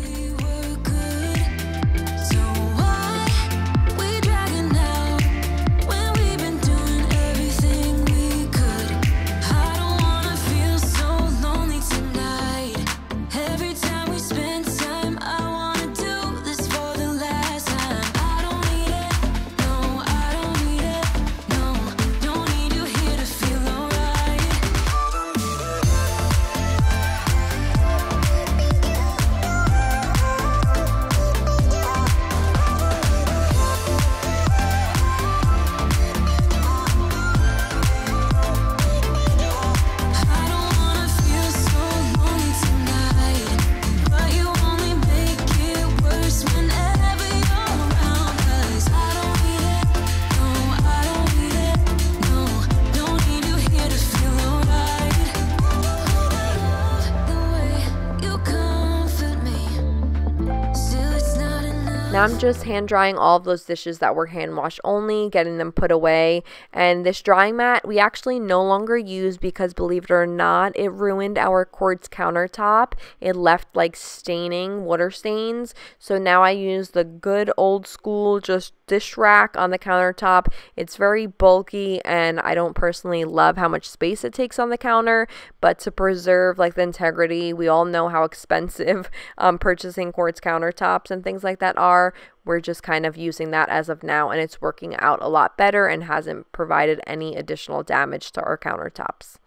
Now I'm just hand drying all of those dishes that were hand wash only, getting them put away. And this drying mat we actually no longer use because believe it or not, it ruined our quartz countertop. It left like staining, water stains. So now I use the good old school just dish rack on the countertop. It's very bulky and I don't personally love how much space it takes on the counter, but to preserve like the integrity, we all know how *laughs* expensive um, purchasing quartz countertops and things like that are. We're just kind of using that as of now and it's working out a lot better and hasn't provided any additional damage to our countertops.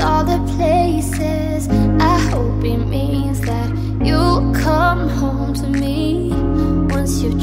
All the places, I hope it means that you'll come home to me. Once you've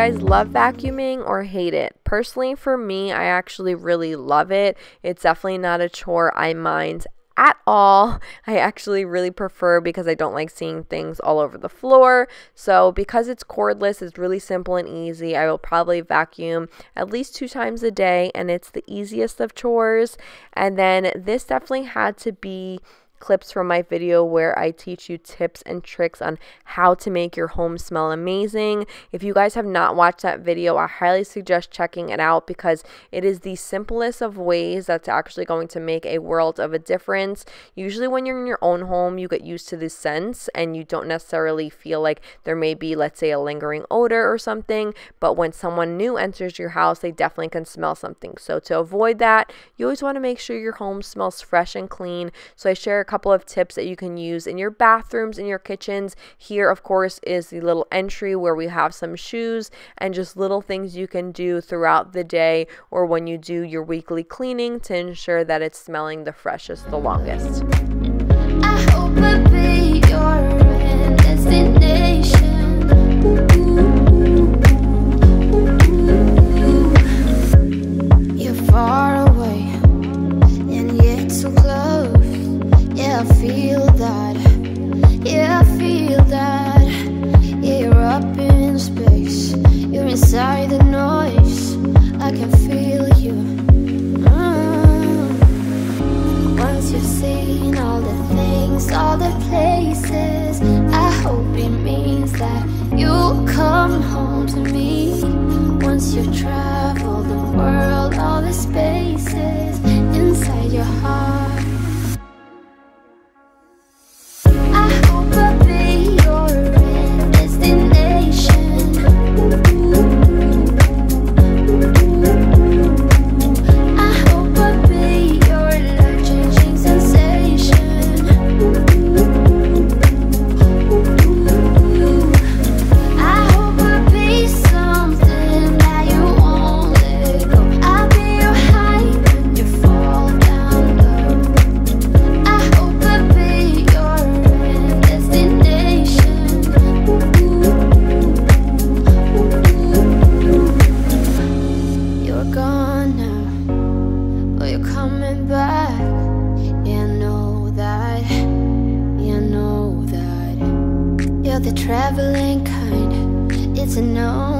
guys love vacuuming or hate it? Personally, for me, I actually really love it. It's definitely not a chore I mind at all. *laughs* I actually really prefer because I don't like seeing things all over the floor. So, because it's cordless, it's really simple and easy. I will probably vacuum at least two times a day, and it's the easiest of chores. And then this definitely had to be clips from my video where I teach you tips and tricks on how to make your home smell amazing. If you guys have not watched that video, I highly suggest checking it out because it is the simplest of ways that's actually going to make a world of a difference. Usually, when you're in your own home, you get used to the scents and you don't necessarily feel like there may be, let's say, a lingering odor or something. But when someone new enters your house, they definitely can smell something. So, to avoid that, you always want to make sure your home smells fresh and clean. So, I share couple of tips that you can use in your bathrooms, in your kitchens. Here, of course, is the little entry where we have some shoes and just little things you can do throughout the day or when you do your weekly cleaning to ensure that it's smelling the freshest the longest. Inside the noise. I can feel you. Mm. Once you've seen all the things, all the places, I hope it means that you'll come home to me. Once you've traveled the world, all the spaces inside your heart. I hope traveling kind. It's a known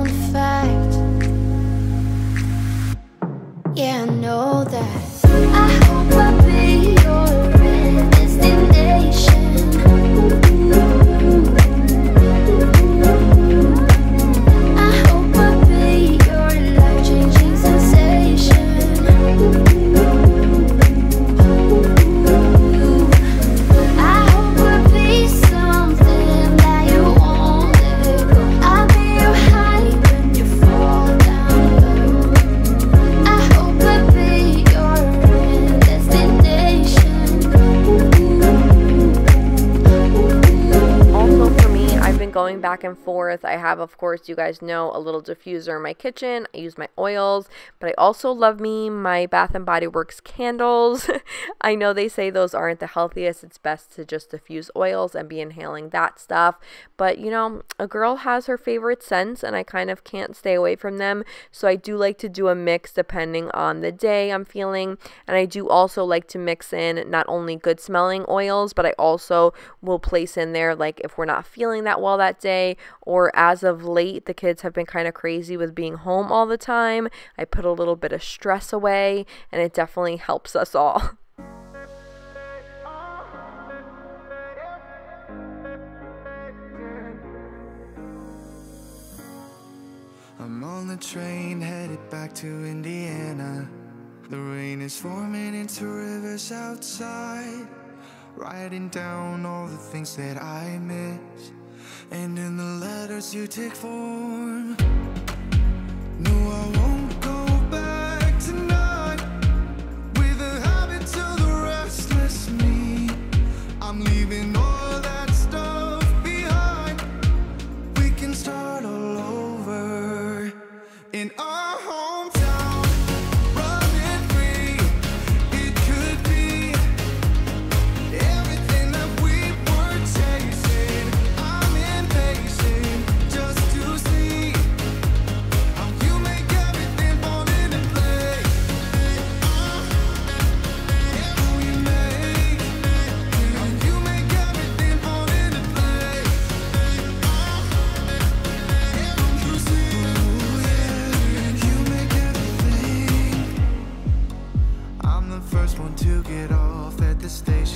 of course, you guys know, a little diffuser in my kitchen. I use my oils, but I also love me my Bath and Body Works candles. *laughs* I know they say those aren't the healthiest. It's best to just diffuse oils and be inhaling that stuff. But you know, a girl has her favorite scents, and I kind of can't stay away from them. So I do like to do a mix depending on the day I'm feeling. And I do also like to mix in not only good smelling oils, but I also will place in there, like if we're not feeling that well that day, or as of late, the kids have been kind of crazy with being home all the time. I put a little bit of stress away, and it definitely helps us all. *laughs* I'm on the train headed back to Indiana. The rain is forming into rivers outside. Writing down all the things that I miss. And in the letters you take form. No, I won't get off at the station.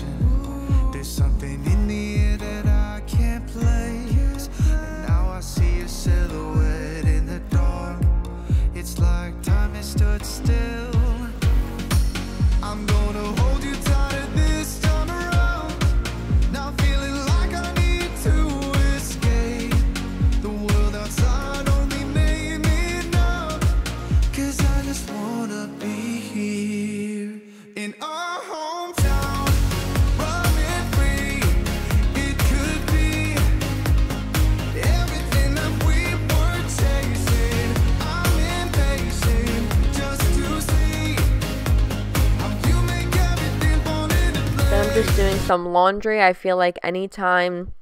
Some laundry. I feel like anytime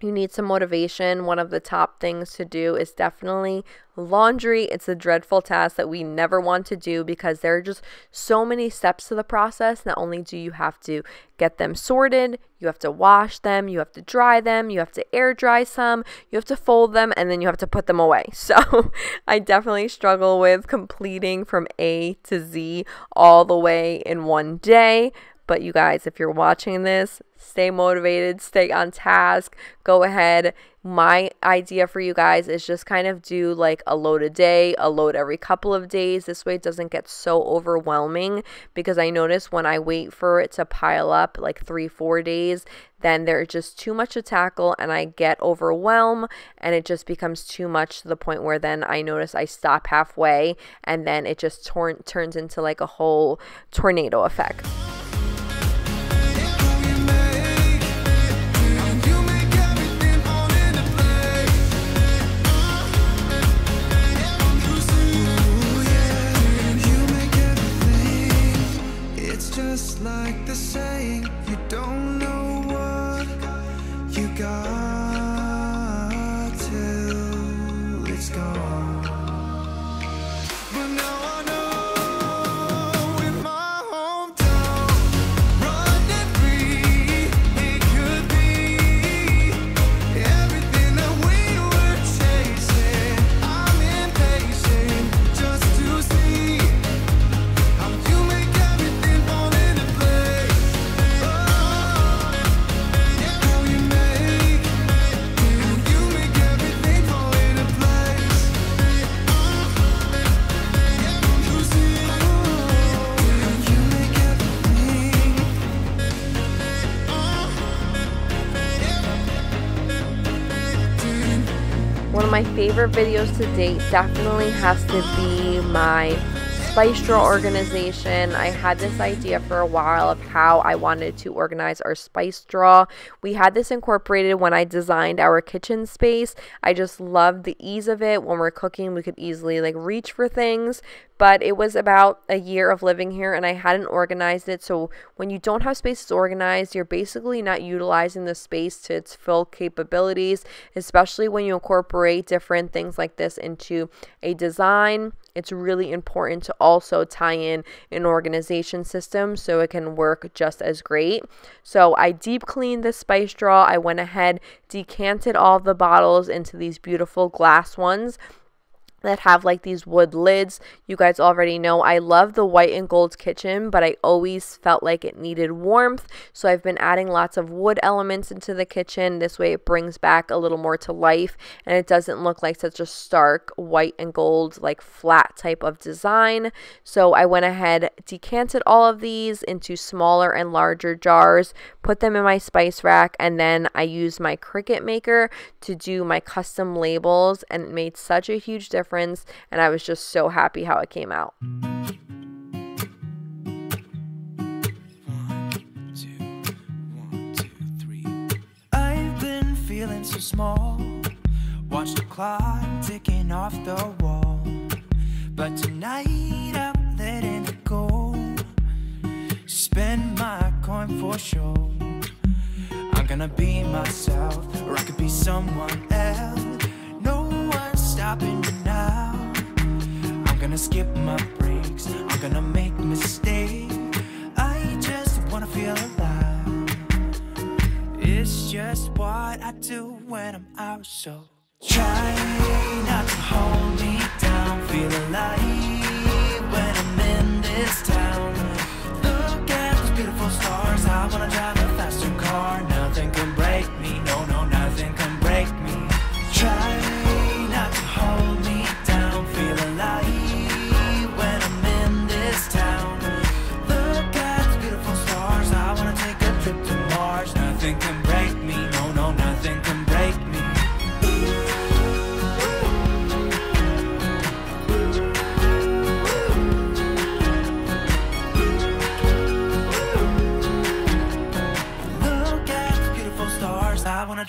you need some motivation, one of the top things to do is definitely laundry. It's a dreadful task that we never want to do because there are just so many steps to the process. Not only do you have to get them sorted, you have to wash them, you have to dry them, you have to air dry some, you have to fold them, and then you have to put them away. *laughs* So I definitely struggle with completing from A to Z all the way in one day. But you guys, if you're watching this, stay motivated, stay on task, go ahead. My idea for you guys is just kind of do like a load a day, a load every couple of days. This way it doesn't get so overwhelming because I notice when I wait for it to pile up like three, four days, then there's just too much to tackle and I get overwhelmed and it just becomes too much to the point where then I notice I stop halfway and then it just torn turns into like a whole tornado effect. My favorite videos to date definitely has to be my spice drawer organization. I had this idea for a while of how I wanted to organize our spice drawer. We had this incorporated when I designed our kitchen space. I just loved the ease of it. When we're cooking, we could easily like reach for things. But it was about a year of living here and I hadn't organized it. So when you don't have spaces organized, you're basically not utilizing the space to its full capabilities, especially when you incorporate different things like this into a design it's really important to also tie in an organization system so it can work just as great. So I deep cleaned the spice drawer. I went ahead, decanted all the bottles into these beautiful glass ones that have like these wood lids. You guys already know I love the white and gold kitchen, but I always felt like it needed warmth. So I've been adding lots of wood elements into the kitchen. This way it brings back a little more to life and it doesn't look like such a stark white and gold, like flat type of design. So I went ahead, decanted all of these into smaller and larger jars, put them in my spice rack, and then I used my Cricut Maker to do my custom labels, and it made such a huge difference. And I was just so happy how it came out. So small. Watch the clock ticking off the wall. But tonight I'm letting it go. Spend my coin for sure. I'm gonna be myself, or I could be someone else. Stopping now. I'm gonna skip my breaks. I'm gonna make mistakes. I just wanna feel alive. It's just what I do when I'm out, so try not to hold me down. Feel alive when I'm in this town. Look at those beautiful stars I wanna drive a faster car.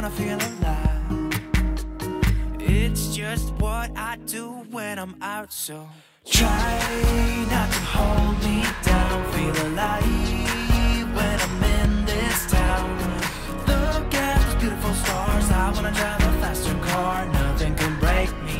Wanna feel alive. It's just what I do when I'm out, so try not to hold me down. Feel alive when I'm in this town. Look at those beautiful stars. I wanna drive a faster car. Nothing can break me.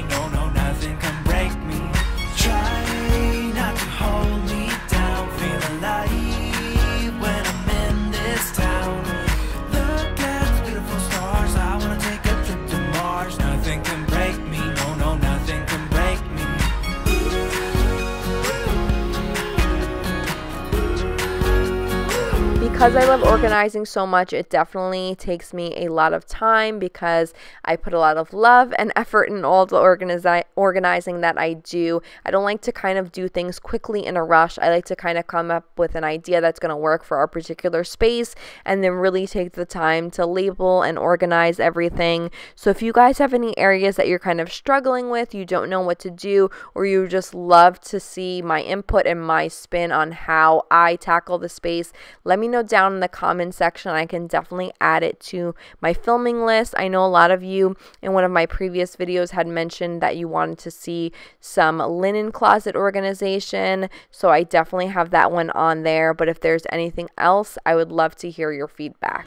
Because I love organizing so much, it definitely takes me a lot of time because I put a lot of love and effort in all the organizi- organizing that I do. I don't like to kind of do things quickly in a rush. I like to kind of come up with an idea that's going to work for our particular space and then really take the time to label and organize everything. So if you guys have any areas that you're kind of struggling with, you don't know what to do, or you just love to see my input and my spin on how I tackle the space, let me know down in the comment section. I can definitely add it to my filming list. I know a lot of you in one of my previous videos had mentioned that you wanted to see some linen closet organization. So I definitely have that one on there. But if there's anything else, I would love to hear your feedback.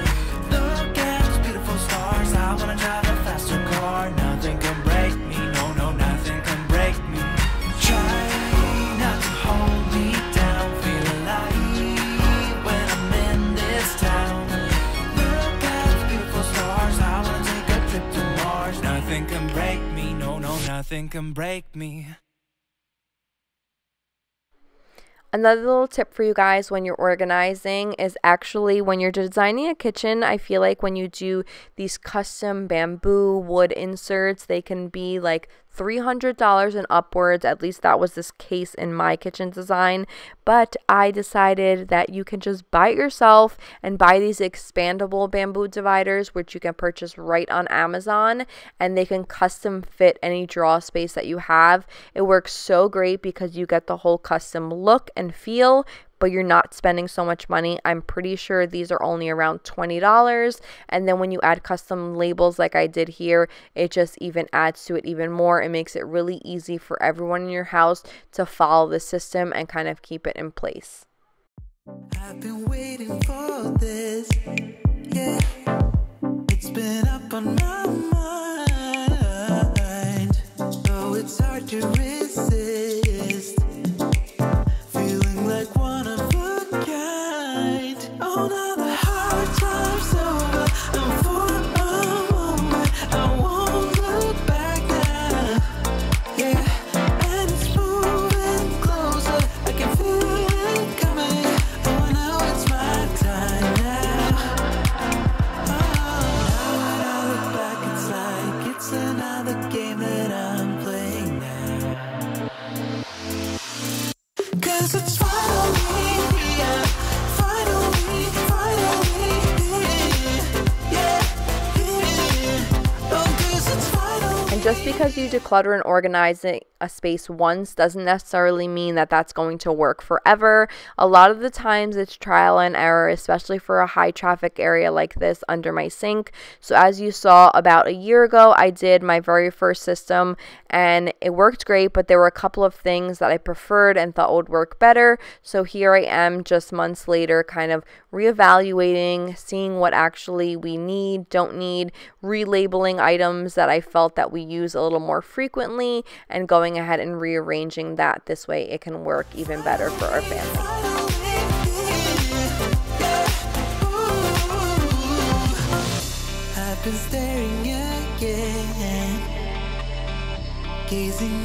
Nothing can break me. Another little tip for you guys when you're organizing is actually when you're designing a kitchen, I feel like when you do these custom bamboo wood inserts, they can be like $300 and upwards. At least that was this case in my kitchen design. But I decided that you can just buy it yourself and buy these expandable bamboo dividers, which you can purchase right on Amazon, and they can custom fit any draw space that you have. It works so great because you get the whole custom look and feel but you're not spending so much money. I'm pretty sure these are only around $20. And then when you add custom labels like I did here, it just even adds to it even more. It makes it really easy for everyone in your house to follow the system and kind of keep it in place. I've been waiting for this. Yeah, it's been up on my mind. Oh, it's hard to resist. Just because you declutter and organize it a space once doesn't necessarily mean that that's going to work forever. A lot of the times it's trial and error, especially for a high traffic area like this under my sink. So, as you saw about a year ago, I did my very first system and it worked great, but there were a couple of things that I preferred and thought would work better. So, here I am just months later, kind of reevaluating, seeing what actually we need, don't need, relabeling items that I felt that we use a little more frequently, and going ahead and rearranging that. This way it can work even better for our family. been staring again, gazing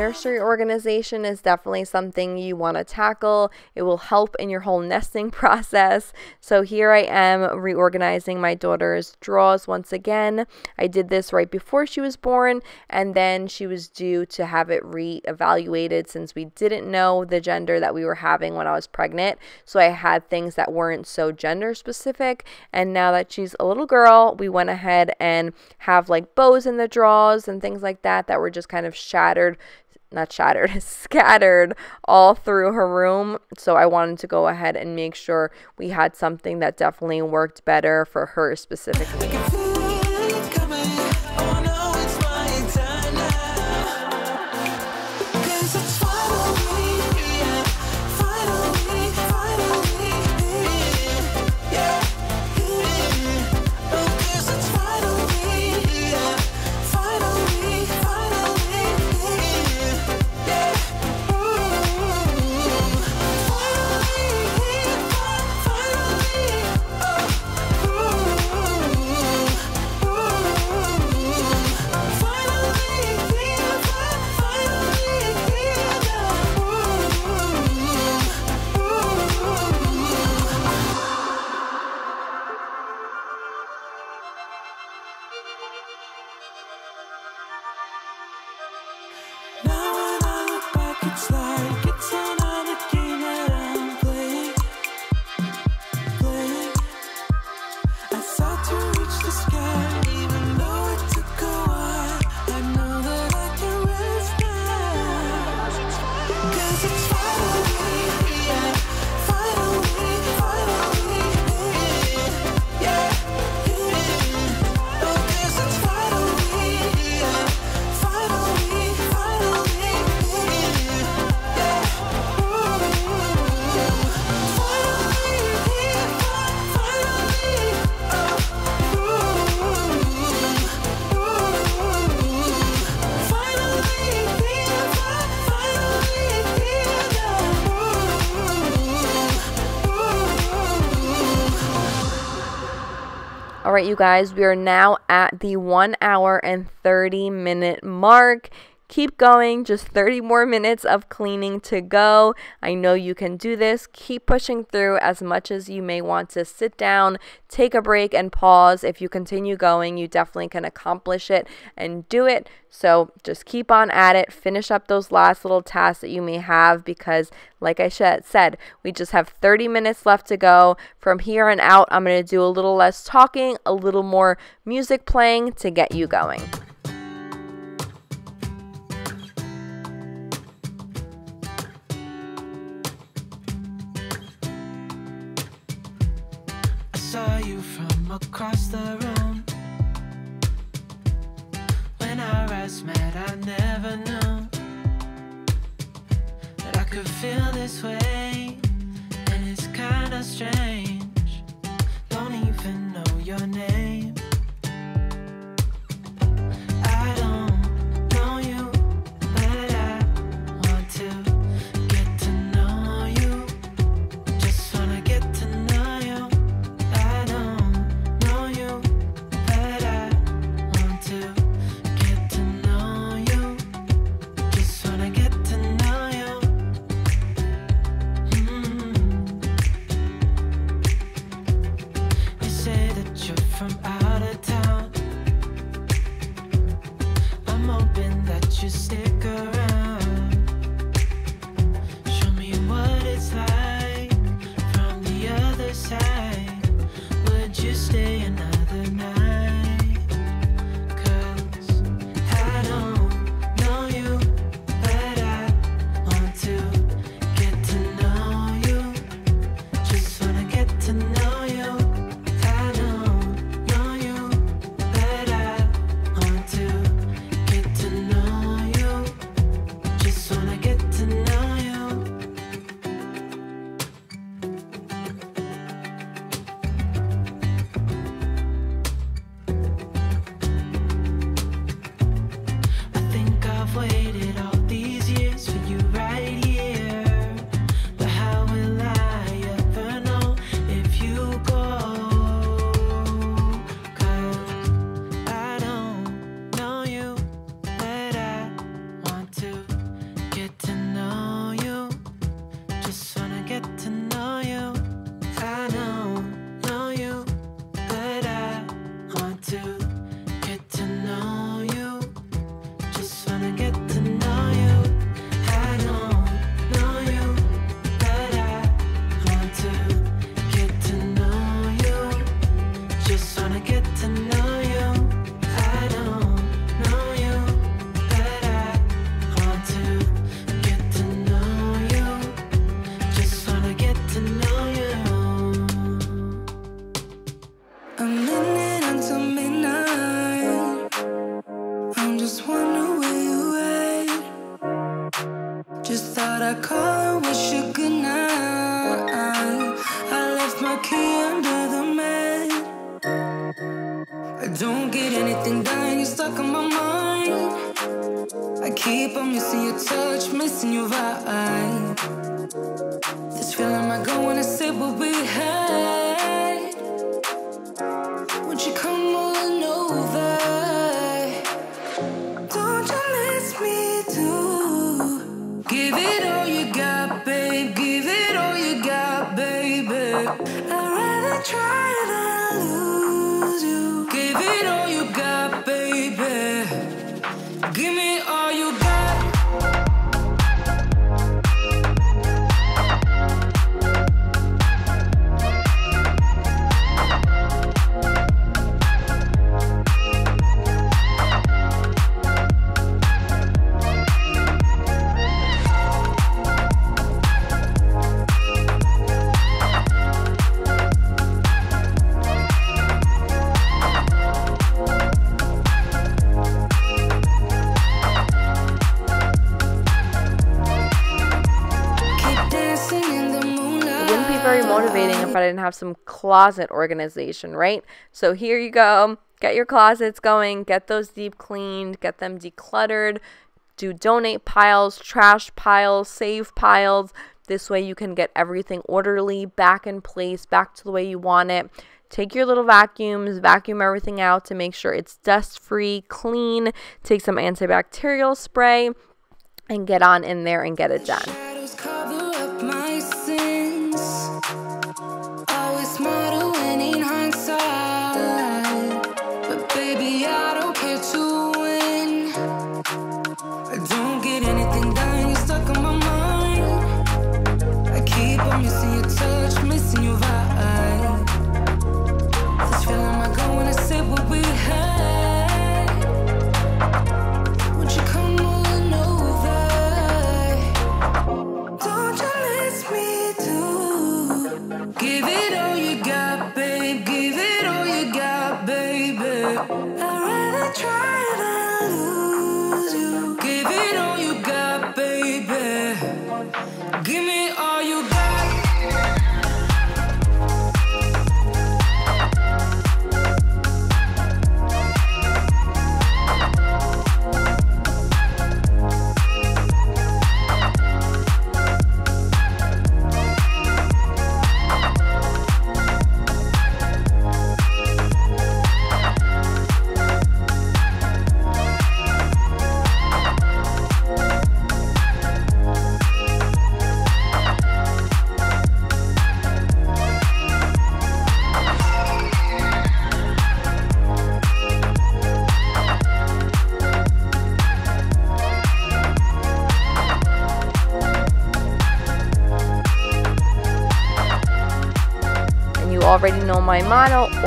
Nursery organization is definitely something you want to tackle. It will help in your whole nesting *laughs* process. So here I am reorganizing my daughter's drawers once again. I did this right before she was born, and then she was due to have it re-evaluated since we didn't know the gender that we were having when I was pregnant. So I had things that weren't so gender specific. And now that she's a little girl, we went ahead and have like bows in the drawers and things like that that were just kind of shattered not shattered, *laughs* scattered all through her room. So I wanted to go ahead and make sure we had something that definitely worked better for her specifically. Right, you guys, we are now at the one hour and 30 minute mark. Keep going, just 30 more minutes of cleaning to go. I know you can do this. Keep pushing through as much as you may want to sit down, take a break, and pause. If you continue going, you definitely can accomplish it and do it. So just keep on at it. Finish up those last little tasks that you may have because, like I said, we just have 30 minutes left to go. From here on out, I'm going to do a little less talking, a little more music playing to get you going. across the room. When our eyes met, I never knew that I could feel this way, and it's kinda strange. Don't even know your name. from out and have some closet organization, right? So here you go. Get your closets going, get those deep cleaned, get them decluttered, do donate piles, trash piles, save piles. This way you can get everything orderly, back in place, back to the way you want it. Take your little vacuums, vacuum everything out to make sure it's dust free, clean. Take some antibacterial spray and get on in there and get it done.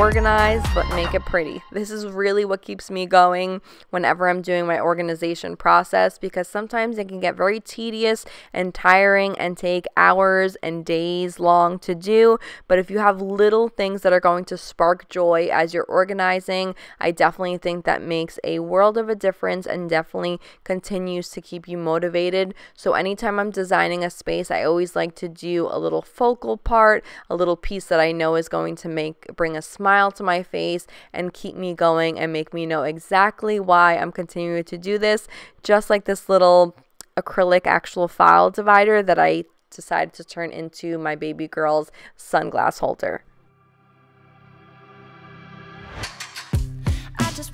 Motto organize but make it pretty. This is really what keeps me going whenever I'm doing my organization process because sometimes it can get very tedious and tiring and take hours and days long to do. But if you have little things that are going to spark joy as you're organizing, I definitely think that makes a world of a difference and definitely continues to keep you motivated. So anytime I'm designing a space, I always like to do a little focal part, a little piece that I know is going to make bring a smile to my face and keep me going and make me know exactly why I'm continuing to do this, just like this little acrylic actual file divider that I decided to turn into my baby girl's sunglass holder. I just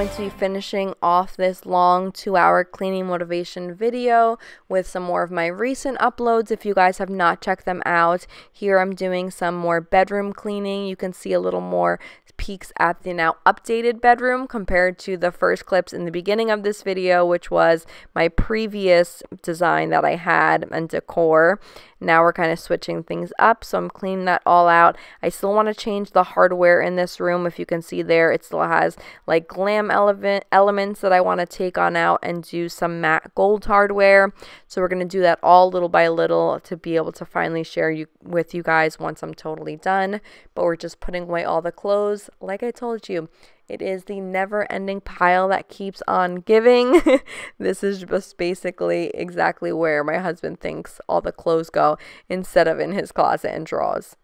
going to be finishing off this long two hour cleaning motivation video with some more of my recent uploads. If you guys have not checked them out, here I'm doing some more bedroom cleaning. You can see a little more peeks at the now updated bedroom compared to the first clips in the beginning of this video, which was my previous design that I had and decor. Now we're kind of switching things up, so I'm cleaning that all out. I still want to change the hardware in this room. If you can see there, it still has like glam element elements that I want to take on out and do some matte gold hardware. So we're going to do that all little by little to be able to finally share you with you guys once I'm totally done. But we're just putting away all the clothes. Like I told you, it is the never ending pile that keeps on giving. *laughs* this is just basically exactly where my husband thinks all the clothes go instead of in his closet and drawers.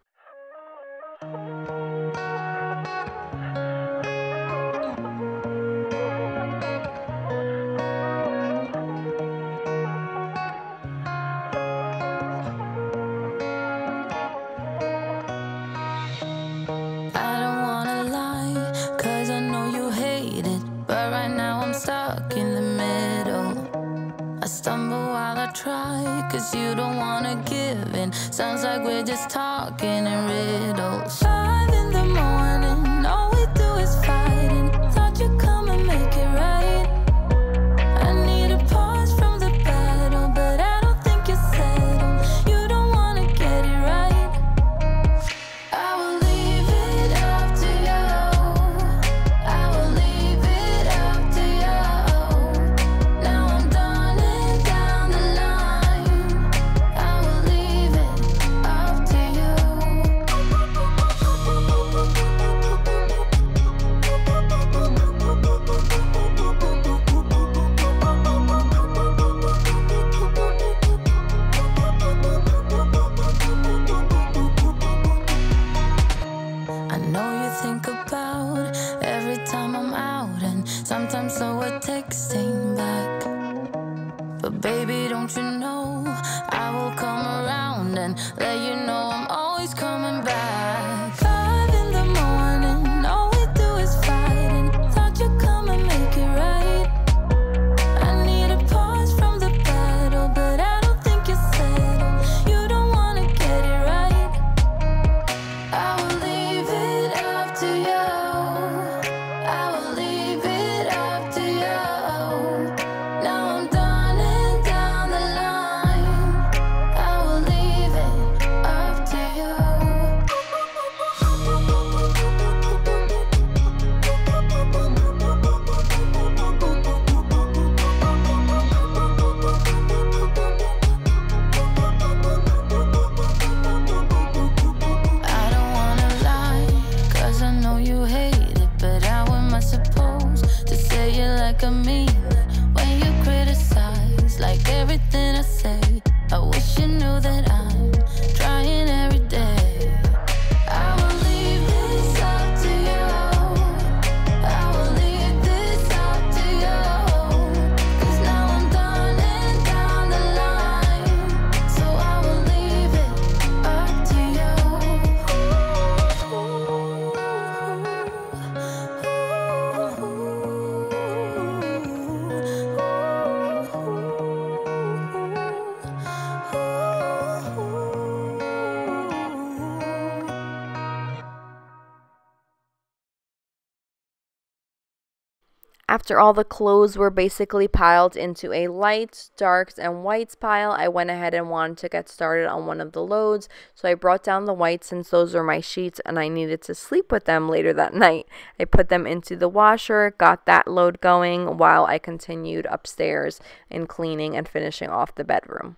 You don't wanna give in. Sounds like we're just talking in riddles. Like I mean? When you criticize, like everything After all the clothes were basically piled into a lights, darks, and whites pile, I went ahead and wanted to get started on one of the loads. So I brought down the whites since those were my sheets and I needed to sleep with them later that *laughs* night. I put them into the washer, got that load going while I continued upstairs in cleaning and finishing off the bedroom.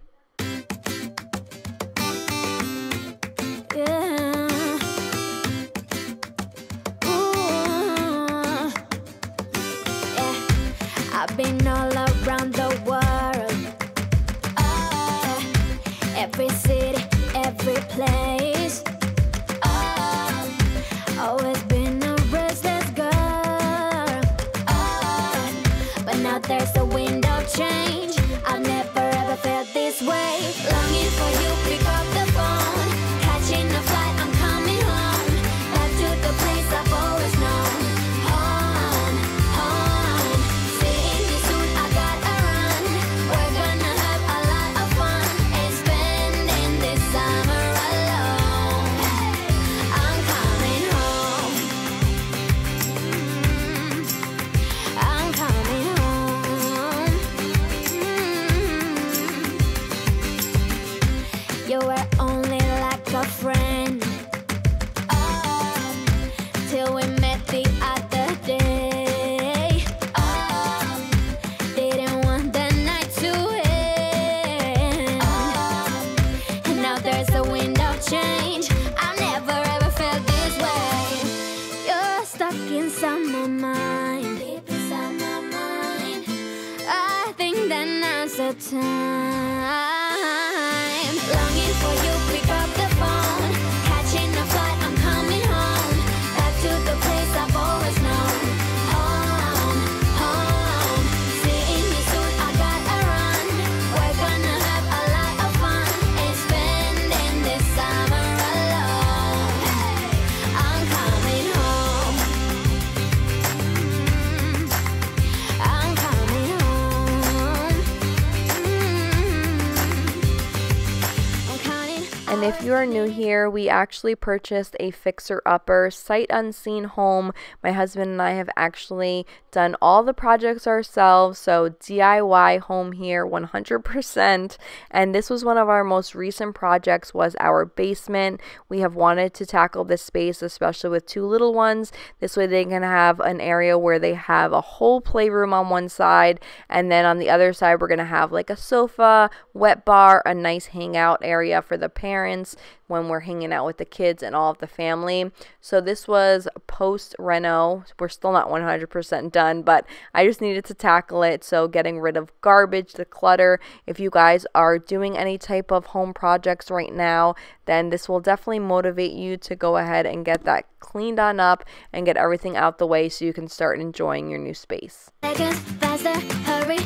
If you are new here, we actually purchased a fixer upper sight unseen home. My husband and I have actually done all the projects ourselves, so DIY home here 100%. And this was one of our most recent projects was our basement. We have wanted to tackle this space especially with two little ones. This way they can have an area where they have a whole playroom on one side and then on the other side we're going to have like a sofa, wet bar, a nice hangout area for the parents when we're hanging out with the kids and all of the family. So this was post reno. We're still not 100% done, but I just needed to tackle it. So getting rid of garbage, the clutter. If you guys are doing any type of home projects right now, then this will definitely motivate you to go ahead and get that cleaned on up and get everything out the way so you can start enjoying your new space. Faster, hurry,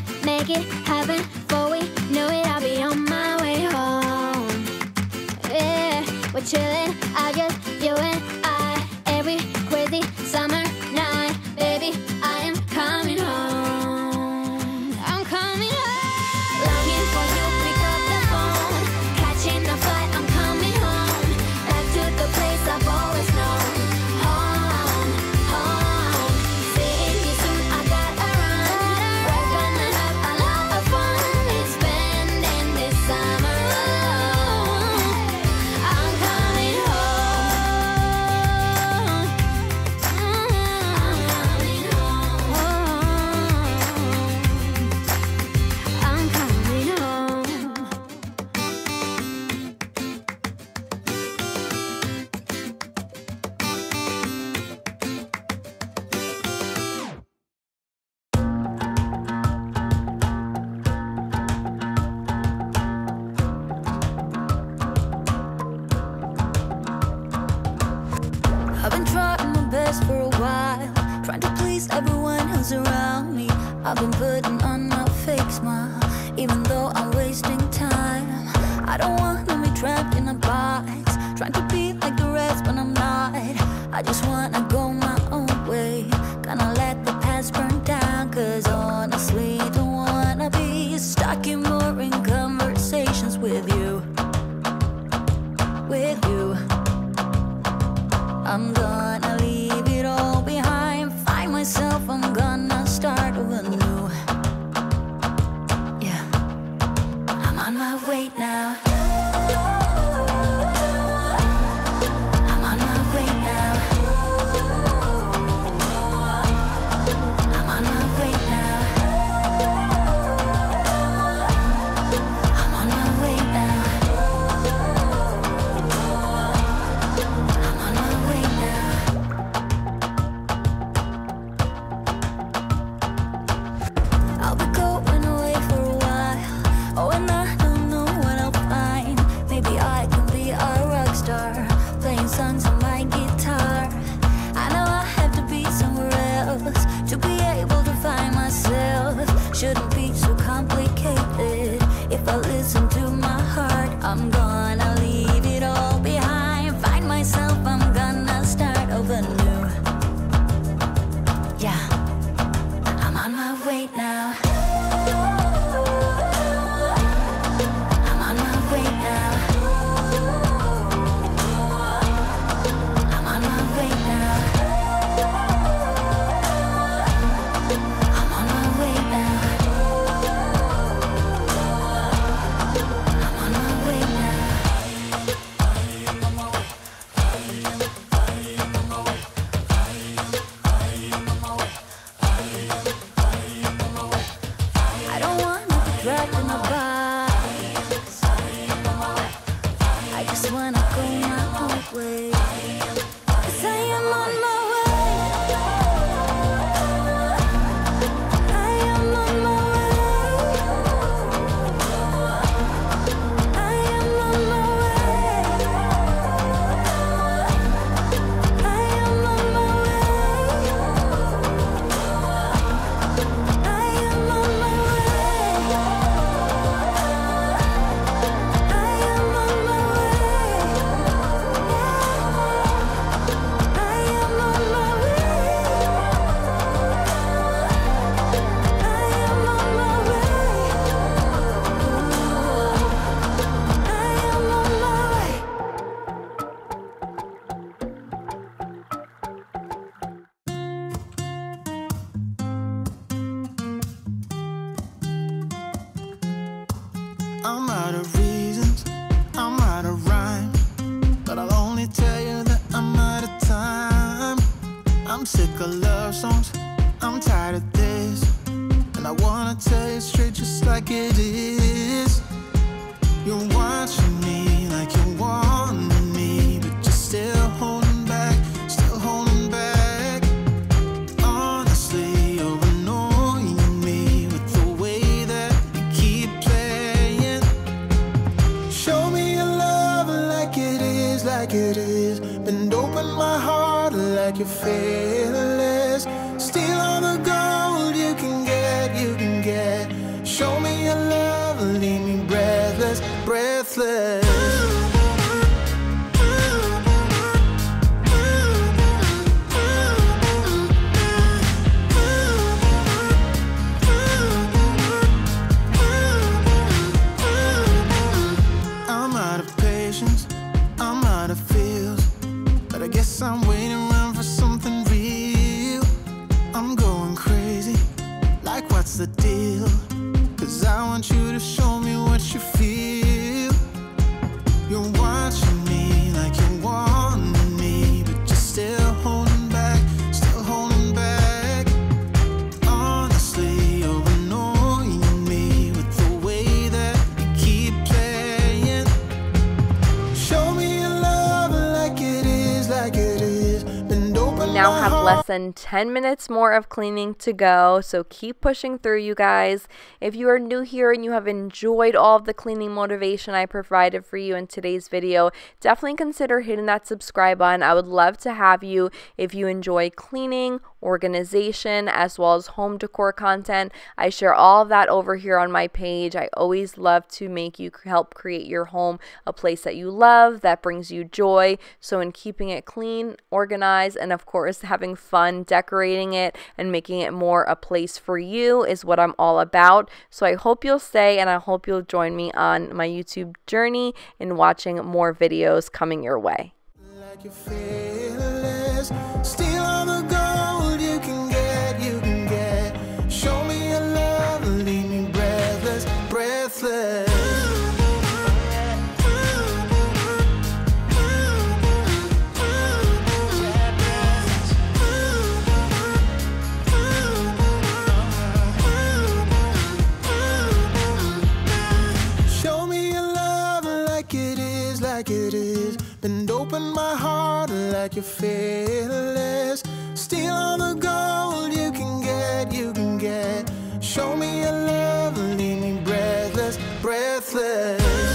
we're chilling. I just than 10 minutes more of cleaning to go, so keep pushing through, you guys. If you are new here and you have enjoyed all of the cleaning motivation I provided for you in today's video, definitely consider hitting that subscribe button. I would love to have you if you enjoy cleaning, organization, as well as home decor content. I share all of that over here on my page. I always love to make you help create your home a place that you love, that brings you joy. So, in keeping it clean, organized, and of course, having fun decorating it and making it more a place for you is what I'm all about. So I hope you'll stay and I hope you'll join me on my YouTube journey in watching more videos coming your way. Like Steal like you're fearless. Steal all the gold you can get, you can get. Show me your love, leave me breathless, breathless.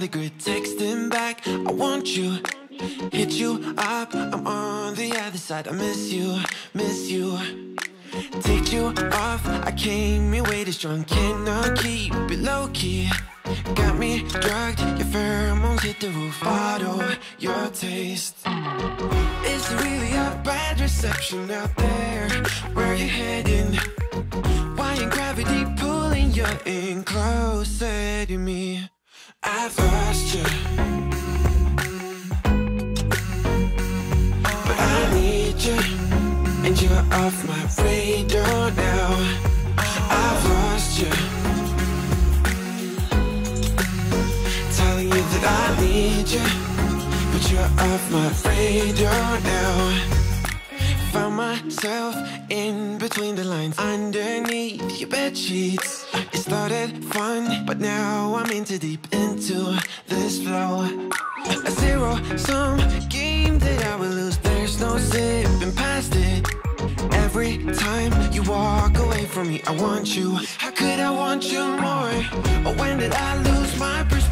The grid quit texting back. I want you, hit you up. I'm on the other side. I miss you, miss you. Take you off. I came your way too strong. Cannot keep it low key. Got me drugged. Your pheromones hit the roof. Bottle your taste. It's really a bad reception out there. Where you heading? Why in gravity pulling you in closer to me? I've lost you. But I need you. And you're off my radar now. I've lost you. Telling you that I need you. But you're off my radar now. Found myself in between the lines underneath your bed sheets. It started fun, but now I'm into deep into this flow. A zero sum game that I will lose. There's no zipping past it. Every time you walk away from me, I want you. How could I want you more? Or when did I lose my perspective?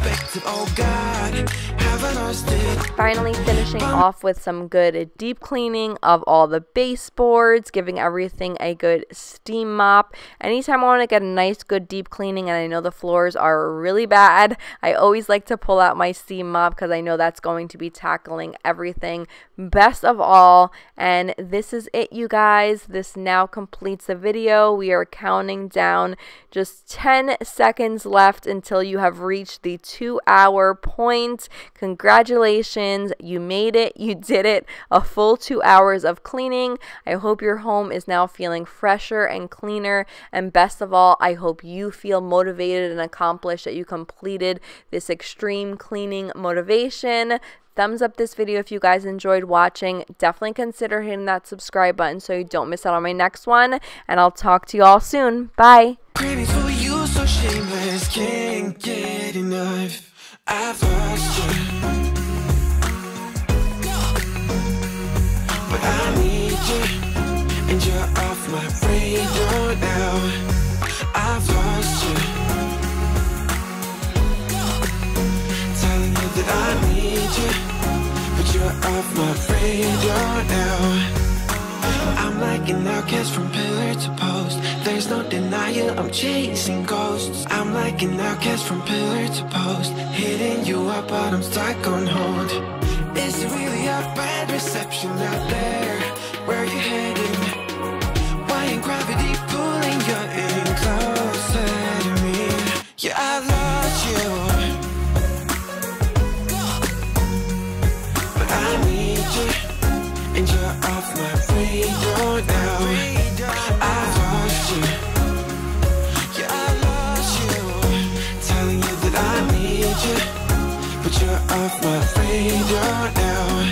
Finally, finishing off with some good deep cleaning of all the baseboards, giving everything a good steam mop. Anytime I want to get a nice, good deep cleaning, and I know the floors are really bad, I always like to pull out my steam mop because I know that's going to be tackling everything best of all. And this is it, you guys. This now completes the video. We are counting down just 10 seconds left until you have reached the two hour point. Congratulations, you made it, you did it. A full two hours of cleaning. I hope your home is now feeling fresher and cleaner. And best of all, I hope you feel motivated and accomplished that you completed this extreme cleaning motivation thumbs up this video if you guys enjoyed watching definitely consider hitting that subscribe button so you don't miss out on my next one and i'll talk to you all soon bye Shameless, can't get enough. I've lost you. But I need you, and you're off my radar now. I've lost you. Telling you that I need you, but you're off my radar now. I'm like an outcast from pillar to post. There's no denial, I'm chasing ghosts. I'm like an outcast from pillar to post. Hitting you up, but I'm stuck on hold. Is it really a bad reception out there? Where you heading? Why ain't gravity pulling you in closer to me? Yeah, I off my radar now